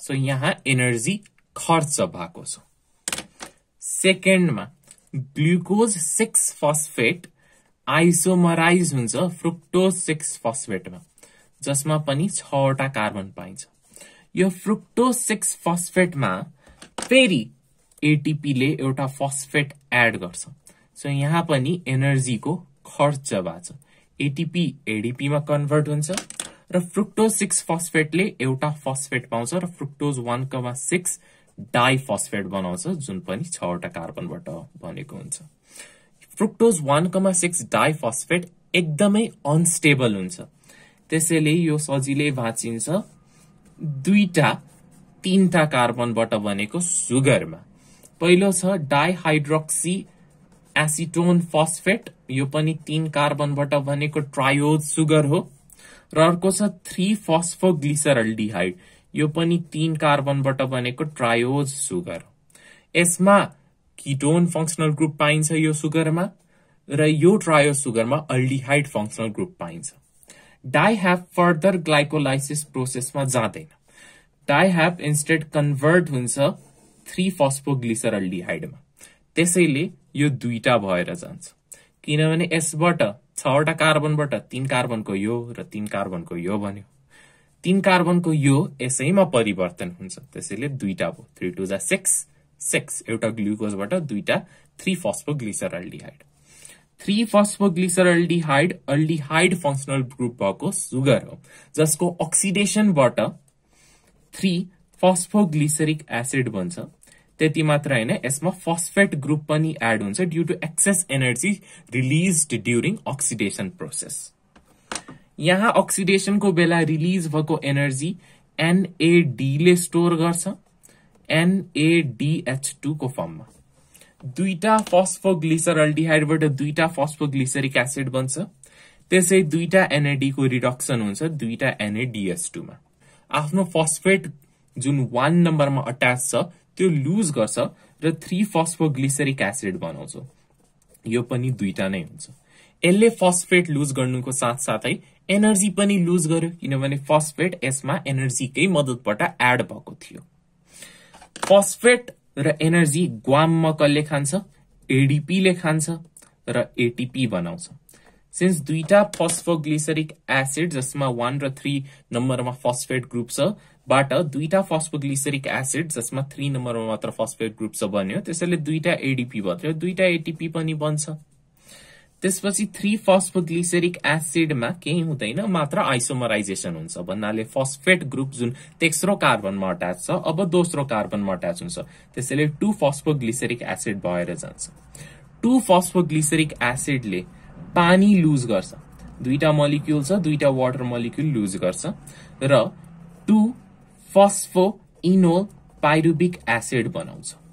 सो यहाँ एनर्जी खर्च भएको छ। सेकेन्डमा ग्लुकोज सिक्स फस्फेट आइसोमराइज हुन्छ फ्रुक्टोज सिक्स फस्फेटमा जसमा पनि छवटा कार्बन पाइन्छ। यो फ्रुक्टोज सिक्स फस्फेटमा फेरि एटिपीले एउटा फस्फेट एड गर्छ। सो यहाँ पनि एनर्जीको खर्च भएको छ एटिपी एडिपीमा कन्भर्ट हुन्छ र फ्रुक्टोज सिक्स फस्फेटले एउटा फस्फेट पाउँछ र fructose one comma six di phosphate बनाउँछ जुन पनि छवटा कार्बनबाट बनेको हुन्छ। Fructose one comma six di phosphate एकदमै अनस्टेबल हुन्छ। त्यसैले यो सजिलै भाँचिन्छ दुईटा तीनटा कार्बनबाट बनेको सुगरमा। पहिलो छ डाइहाइड्रोक्सी एसिटोन फस्फेट यो पनि तीन कार्बनबाट बनेको ट्रायोज सुगर हो। र अर्को छ थ्री फस्फोग्लिसरल्डिहाइड यो पनि तीन कार्बनबाट बनेको ट्रायोज सुगर यसमा किटोन फङ्सनल ग्रुप पाइन्छ यो सुगरमा र यो ट्रायोज सुगरमा अल्डिहाइड फङ्सनल ग्रुप पाइन्छ। डाइह्याप फर्दर ग्लाइकोलाइसिस प्रोसेसमा जाँदैन। डाइह्याप इन्स्टेड कन्भर्ट हुन्छ थ्री फस्फोग्लिसरल्डिहाइडमा त्यसैले यो दुईटा भएर जान्छ। किनभने यसबाट छवटा कार्बनबाट तीन कार्बनको यो र तीन कार्बनको यो बन्यो। तीन कार्बनको यो यसैमा परिवर्तन हुन्छ। त्यसैले दुईटा भयो। थ्री टू जा सिक्स सिक्स एउटा ग्लुकोजबाट दुईटा three phosphoglyceraldehyde three phosphoglyceraldehyde aldehyde functional group भएको सुगर हो जसको अक्सिडेसनबाट थ्री फस्फोग्लिसरिक एसिड बन्छ। त्यति मात्र होइन यसमा फस्फेट ग्रुप पनि एड हुन्छ due to excess energy release during oxidation process यहाँ अक्सिडेसनको बेला रिलिज भएको एनर्जी एनएडीले स्टोर गर्छ। एनएडिएच टूको फर्ममा दुईटा फस्फोग्लिसरल्डिहाइडबाट दुईटा फस्फोग्लिसरिक एसिड बन्छ। त्यसै दुईटा एनएडीको रिडक्सन हुन्छ दुईटा एनएडिएस टूमा। आफ्नो फस्फेट जुन वान नम्बरमा अट्याच छ त्यो लुज गर्छ र थ्री फस्फोग्लिसरिक एसिड बनाउँछ। यो पनि दुईटा नै हुन्छ। यसले फस्फेट लुज गर्नुको साथ साथै एनर्जी पनि लुज गर्यो किनभने फस्फेट यसमा एनर्जीकै मद्दतबाट एड भएको थियो। फस्फेट र एनर्जी ग्वाममा कसले खान्छ एडिपीले खान्छ र एटिपी बनाउँछ। सिन्स दुईटा फस्फोग्लिसरिक एसिड जसमा वान र थ्री नम्बरमा फस्फेट ग्रुप छ बाट दुईटा फस्फोग्लिसरिक एसिड जसमा थ्री नम्बरमा मात्र फस्फेट ग्रुप छ बन्यो त्यसैले दुईटा एडिपी भयो दुईटा एटिपी पनि बन्छ। त्यसपछि थ्री फस्फोग्लिसरिक एसिडमा केही हुँदैन मात्र आइसोमराइजेसन हुन्छ। भन्नाले फस्फेट ग्रुप जुन तेस्रो कार्बनमा अट्याच छ अब दोस्रो कार्बनमा अट्याच हुन्छ। त्यसैले टु फस्फोग्लिसरिक एसिड भएर जान्छ। टु फस्फोग्लिसरिक एसिडले पानी लुज गर्छ। दुईटा मलिक्युल छ दुईटा वाटर मलिक्युल लुज गर्छ। र टु फस्फो इनोल पाइरुबिक एसिड बनाउँछ।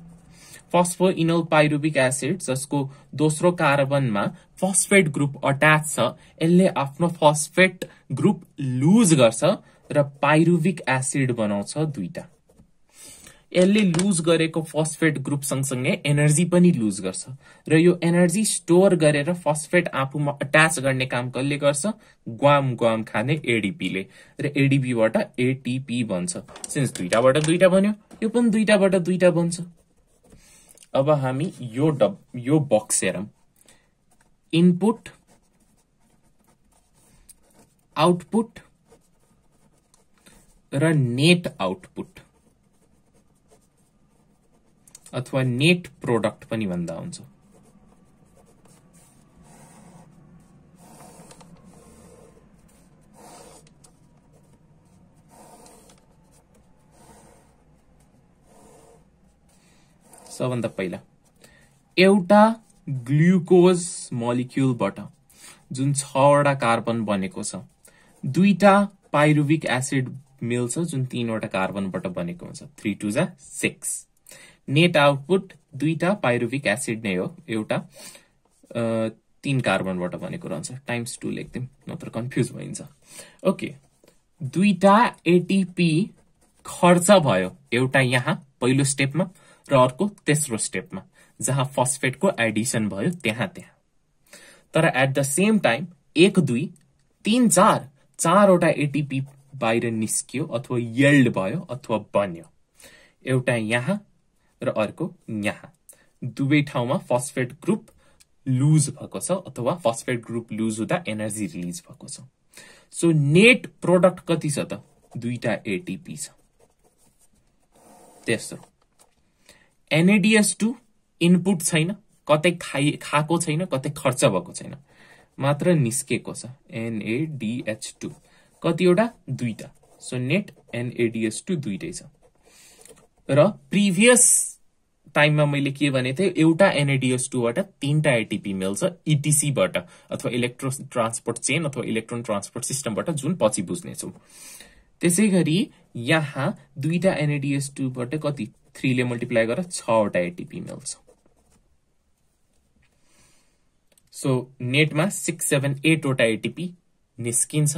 फस्फो इनोल पाइरुबिक एसिड जसको दोस्रो कार्बनमा फस्फेट ग्रुप अट्याच छ यसले आफ्नो फस्फेट ग्रुप लुज गर्छ र पाइरुबिक एसिड बनाउँछ दुईटा। यसले लुज गरेको फस्फेट ग्रुप सँगसँगै एनर्जी पनि लुज गर्छ र यो एनर्जी स्टोर गरेर फस्फेट आफूमा अट्याच गर्ने काम कसले गर्छ? ग्वाम ग्वाम खाने एडिपीले र एडिपीबाट एटिपी बन्छ। सिन्स दुईटाबाट दुईटा बन्यो यो पनि दुईटाबाट दुईटा बन्छ। अब हामी यो डब यो बक्स हेरौँ। इनपुट आउटपुट र नेट आउटपुट अथवा नेट प्रोडक्ट पनि भन्दा हुन्छ। सबभन्दा पहिला। एउटा ग्लुकोज मलिक्युलबाट जुन छवटा कार्बन बनेको छ दुईटा पाइरुविक एसिड मिल्छ जुन तीनवटा कार्बनबाट बनेको हुन्छ। थ्री टू जा सिक्स नेट आउटपुट दुईटा पाइरुविक एसिड नै हो। एउटा तीन कार्बनबाट बनेको रहन्छ। टाइम्स टू लेख्दिउँ नत्र कन्फ्युज भइन्छ। ओके दुईटा एटिपी खर्च भयो। एउटा यहाँ पहिलो स्टेपमा र अर्को तेस्रो स्टेपमा जहाँ फस्फेटको एडिसन भयो त्यहाँ त्यहाँ। तर एट द सेम टाइम एक दुई तीन चार चारवटा एटिपी बाहिर निस्कियो अथवा यल्ड भयो अथवा बन्यो। एउटा यहाँ र अर्को यहाँ। दुवै ठाउँमा फस्फेट ग्रुप लुज भएको छ अथवा फस्फेट ग्रुप लुज हुँदा एनर्जी रिलिज भएको छ। सो नेट प्रोडक्ट कति छ त? दुईटा एटिपी छ। तेस्रो। एनएडिएस टू इनपुट छैन कतै खाइ खाएको छैन कतै खर्च भएको छैन। मात्र निस्केको छ एनएडिएच टू कतिवटा? दुईटा सो नेट एनएडिएस टू दुईटै छ। र प्रिभियस टाइममा मैले के भनेको थिएँ एउटा एनएडिएस टूबाट तिनवटा एटिपी मिल्छ इटिसीबाट अथवा इलेक्ट्रो ट्रान्सपोर्ट चेन अथवा इलेक्ट्रोन ट्रान्सपोर्ट सिस्टमबाट जुन पछि बुझ्नेछौँ। त्यसै गरी यहाँ दुईटा एनएडिएस टूबाट कति? थ्रीले मल्टिप्लाई गरेर छवटा एटिपी मिल्छ। सो नेटमा सिक्स सेभेन एटवटा एटिपी निस्किन्छ।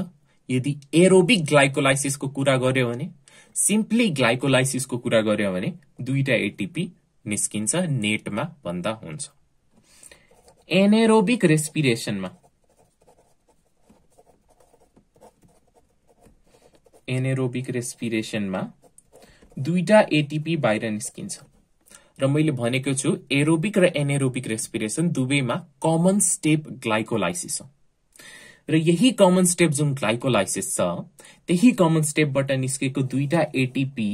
यदि एरोबिक ग्लाइकोलाइसिसको कुरा गर्यो भने सिम्पली ग्लाइकोलाइसिसको कुरा गर्यो भने दुईटा एटिपी निस्किन्छ नेटमा भन्दा हुन्छ। एनेरोबिक रेस्पिरेसनमा एनेरोबिक रेस्पिरेसनमा दुईटा एटिपी बाहिर निस्किन्छ। र मैले भनेको छु एरोबिक र एनेरोबिक रेस्पिरेसन दुवैमा कमन स्टेप ग्लाइकोलाइसिस छ र यही कमन स्टेप जुन ग्लाइकोलाइसिस छ त्यही कमन स्टेपबाट निस्केको दुईटा एटिपी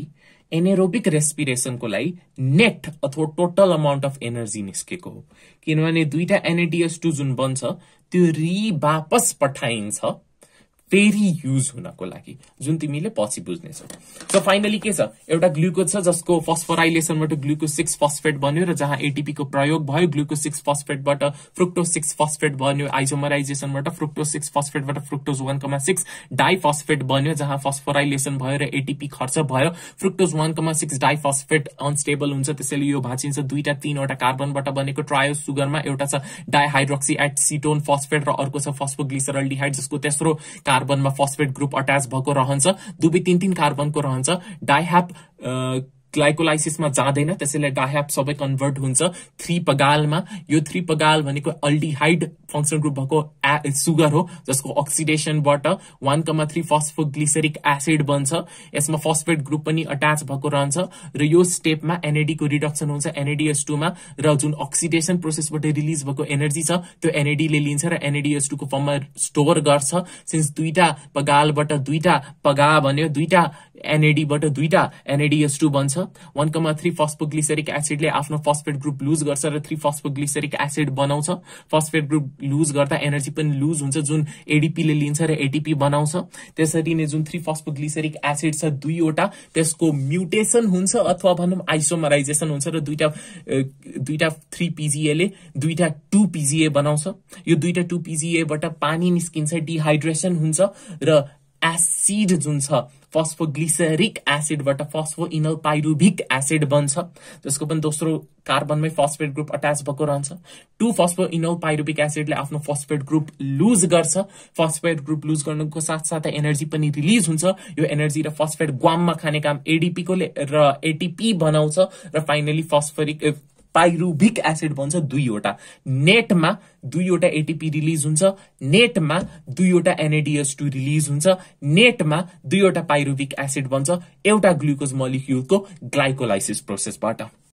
एनेरोबिक रेस्पिरेसनको लागि नेट अथवा टोटल अमाउन्ट अफ एनर्जी निस्केको हो। किनभने दुईटा एनएडिएस टू जुन बन्छ त्यो रि वापस पठाइन्छ फेरि युज हुनको लागि जुन तिमीले पछि बुझ्नेछौ। सो फाइनली के छ? एउटा ग्लुकोज छ जसको फस्फोराइलेसनबाट ग्लुकोज सिक्स फस्फेट बन्यो र जहाँ एटिपीको प्रयोग भयो ग्लुकोज सिक्स फस्फेटबाट फ्रुक्टोज सिक्स फस्फेट बन्यो आइसोमराइजेसनबाट fructose six फस्फेटबाट fructose one comma six diphosphate बन्यो जहाँ फस्फोराइलेसन भयो र एटिपी खर्च भयो। Fructose one comma six diphosphate unstable हुन्छ त्यसैले यो भाँचिन्छ। दुईटा तीनवटा कार्बनबाट बनेको ट्रायो सुगरमा एउटा छ डाइहाइड्रोक्सी एट सिटोन फस्फेट र अर्को छ फस्फोग्लिसरल जसको तेस्रो कार्बनमा फस्फेट ग्रुप अट्याच भएको रहन्छ। दुवै तिन तिन कार्बनको रहन्छ। डाइह्याप ग्लाइकोलाइसिसमा जाँदैन। त्यसैले डाह्याप सबै कन्भर्ट हुन्छ। थ्री पगालमा। यो थ्री पगाल भनेको अल्डिहाइड फङ्सन ग्रुप भएको सुगर हो जसको अक्सिडेसनबाट one comma three phosphoglyceric acid बन्छ। यसमा फस्फेट ग्रुप पनि अट्याच भएको रहन्छ र यो स्टेपमा एनएडीको रिडक्सन हुन्छ एनएडीएस टूमा र जुन अक्सिडेसन प्रोसेसबाट रिलिज भएको एनर्जी छ त्यो एनएडीले लिन्छ र एनएडीएस टूको फर्ममा स्टोर गर्छ। सिन्स दुईटा पगालबाट दुईटा पगा भन्यो दुईटा एनएडीबाट दुईटा एनएडीएस टू बन्छ। वान कमा थ्री फस्फोग्लिसरिक एसिडले आफ्नो फस्फेट ग्रुप लुज गर्छ र थ्री फस्फोग्लिसरिक एसिड बनाउँछ। फस्फेट ग्रुप लुज गर्दा एनर्जी पनि लुज हुन्छ जुन एडिपीले लिन्छ र एटिपी बनाउँछ। त्यसरी नै जुन थ्री फस्फोग्लिसरिक एसिड छ दुईवटा त्यसको म्युटेसन हुन्छ अथवा भनौँ आइसोमराइजेसन हुन्छ र दुईटा दुईटा थ्री पिजिएले दुईटा टू पिजिए बनाउँछ। यो दुईटा टू पिजिएबाट पानी निस्किन्छ डिहाइड्रेसन हुन्छ र एसिड जुन छ फस्फोग्लिसरिक एसिडबाट फस्फो इनल पाइरुभिक एसिड बन्छ। जसको पनि दोस्रो कार्बनमै फस्फेट ग्रुप अट्याच भएको रहन्छ। टु फस्फो इनल पाइरुभिक एसिडले आफ्नो फस्फेट ग्रुप लुज गर्छ। फस्फेट ग्रुप लुज गर्नुको साथसाथै एनर्जी पनि रिलिज हुन्छ। यो एनर्जी र फस्फेट ग्वाममा खाने काम एडिपीको र एटिपी बनाउँछ। र फाइनली फस्फोरिक पाइरुभिक एसिड बन्छ दुईवटा। नेटमा दुईवटा एटिपी रिलिज हुन्छ नेटमा दुईवटा एनएडिएस टू रिलिज हुन्छ नेटमा दुईवटा पाइरुभिक एसिड बन्छ एउटा ग्लुकोज मलिक्युलको ग्लाइकोलाइसिस प्रोसेसबाट।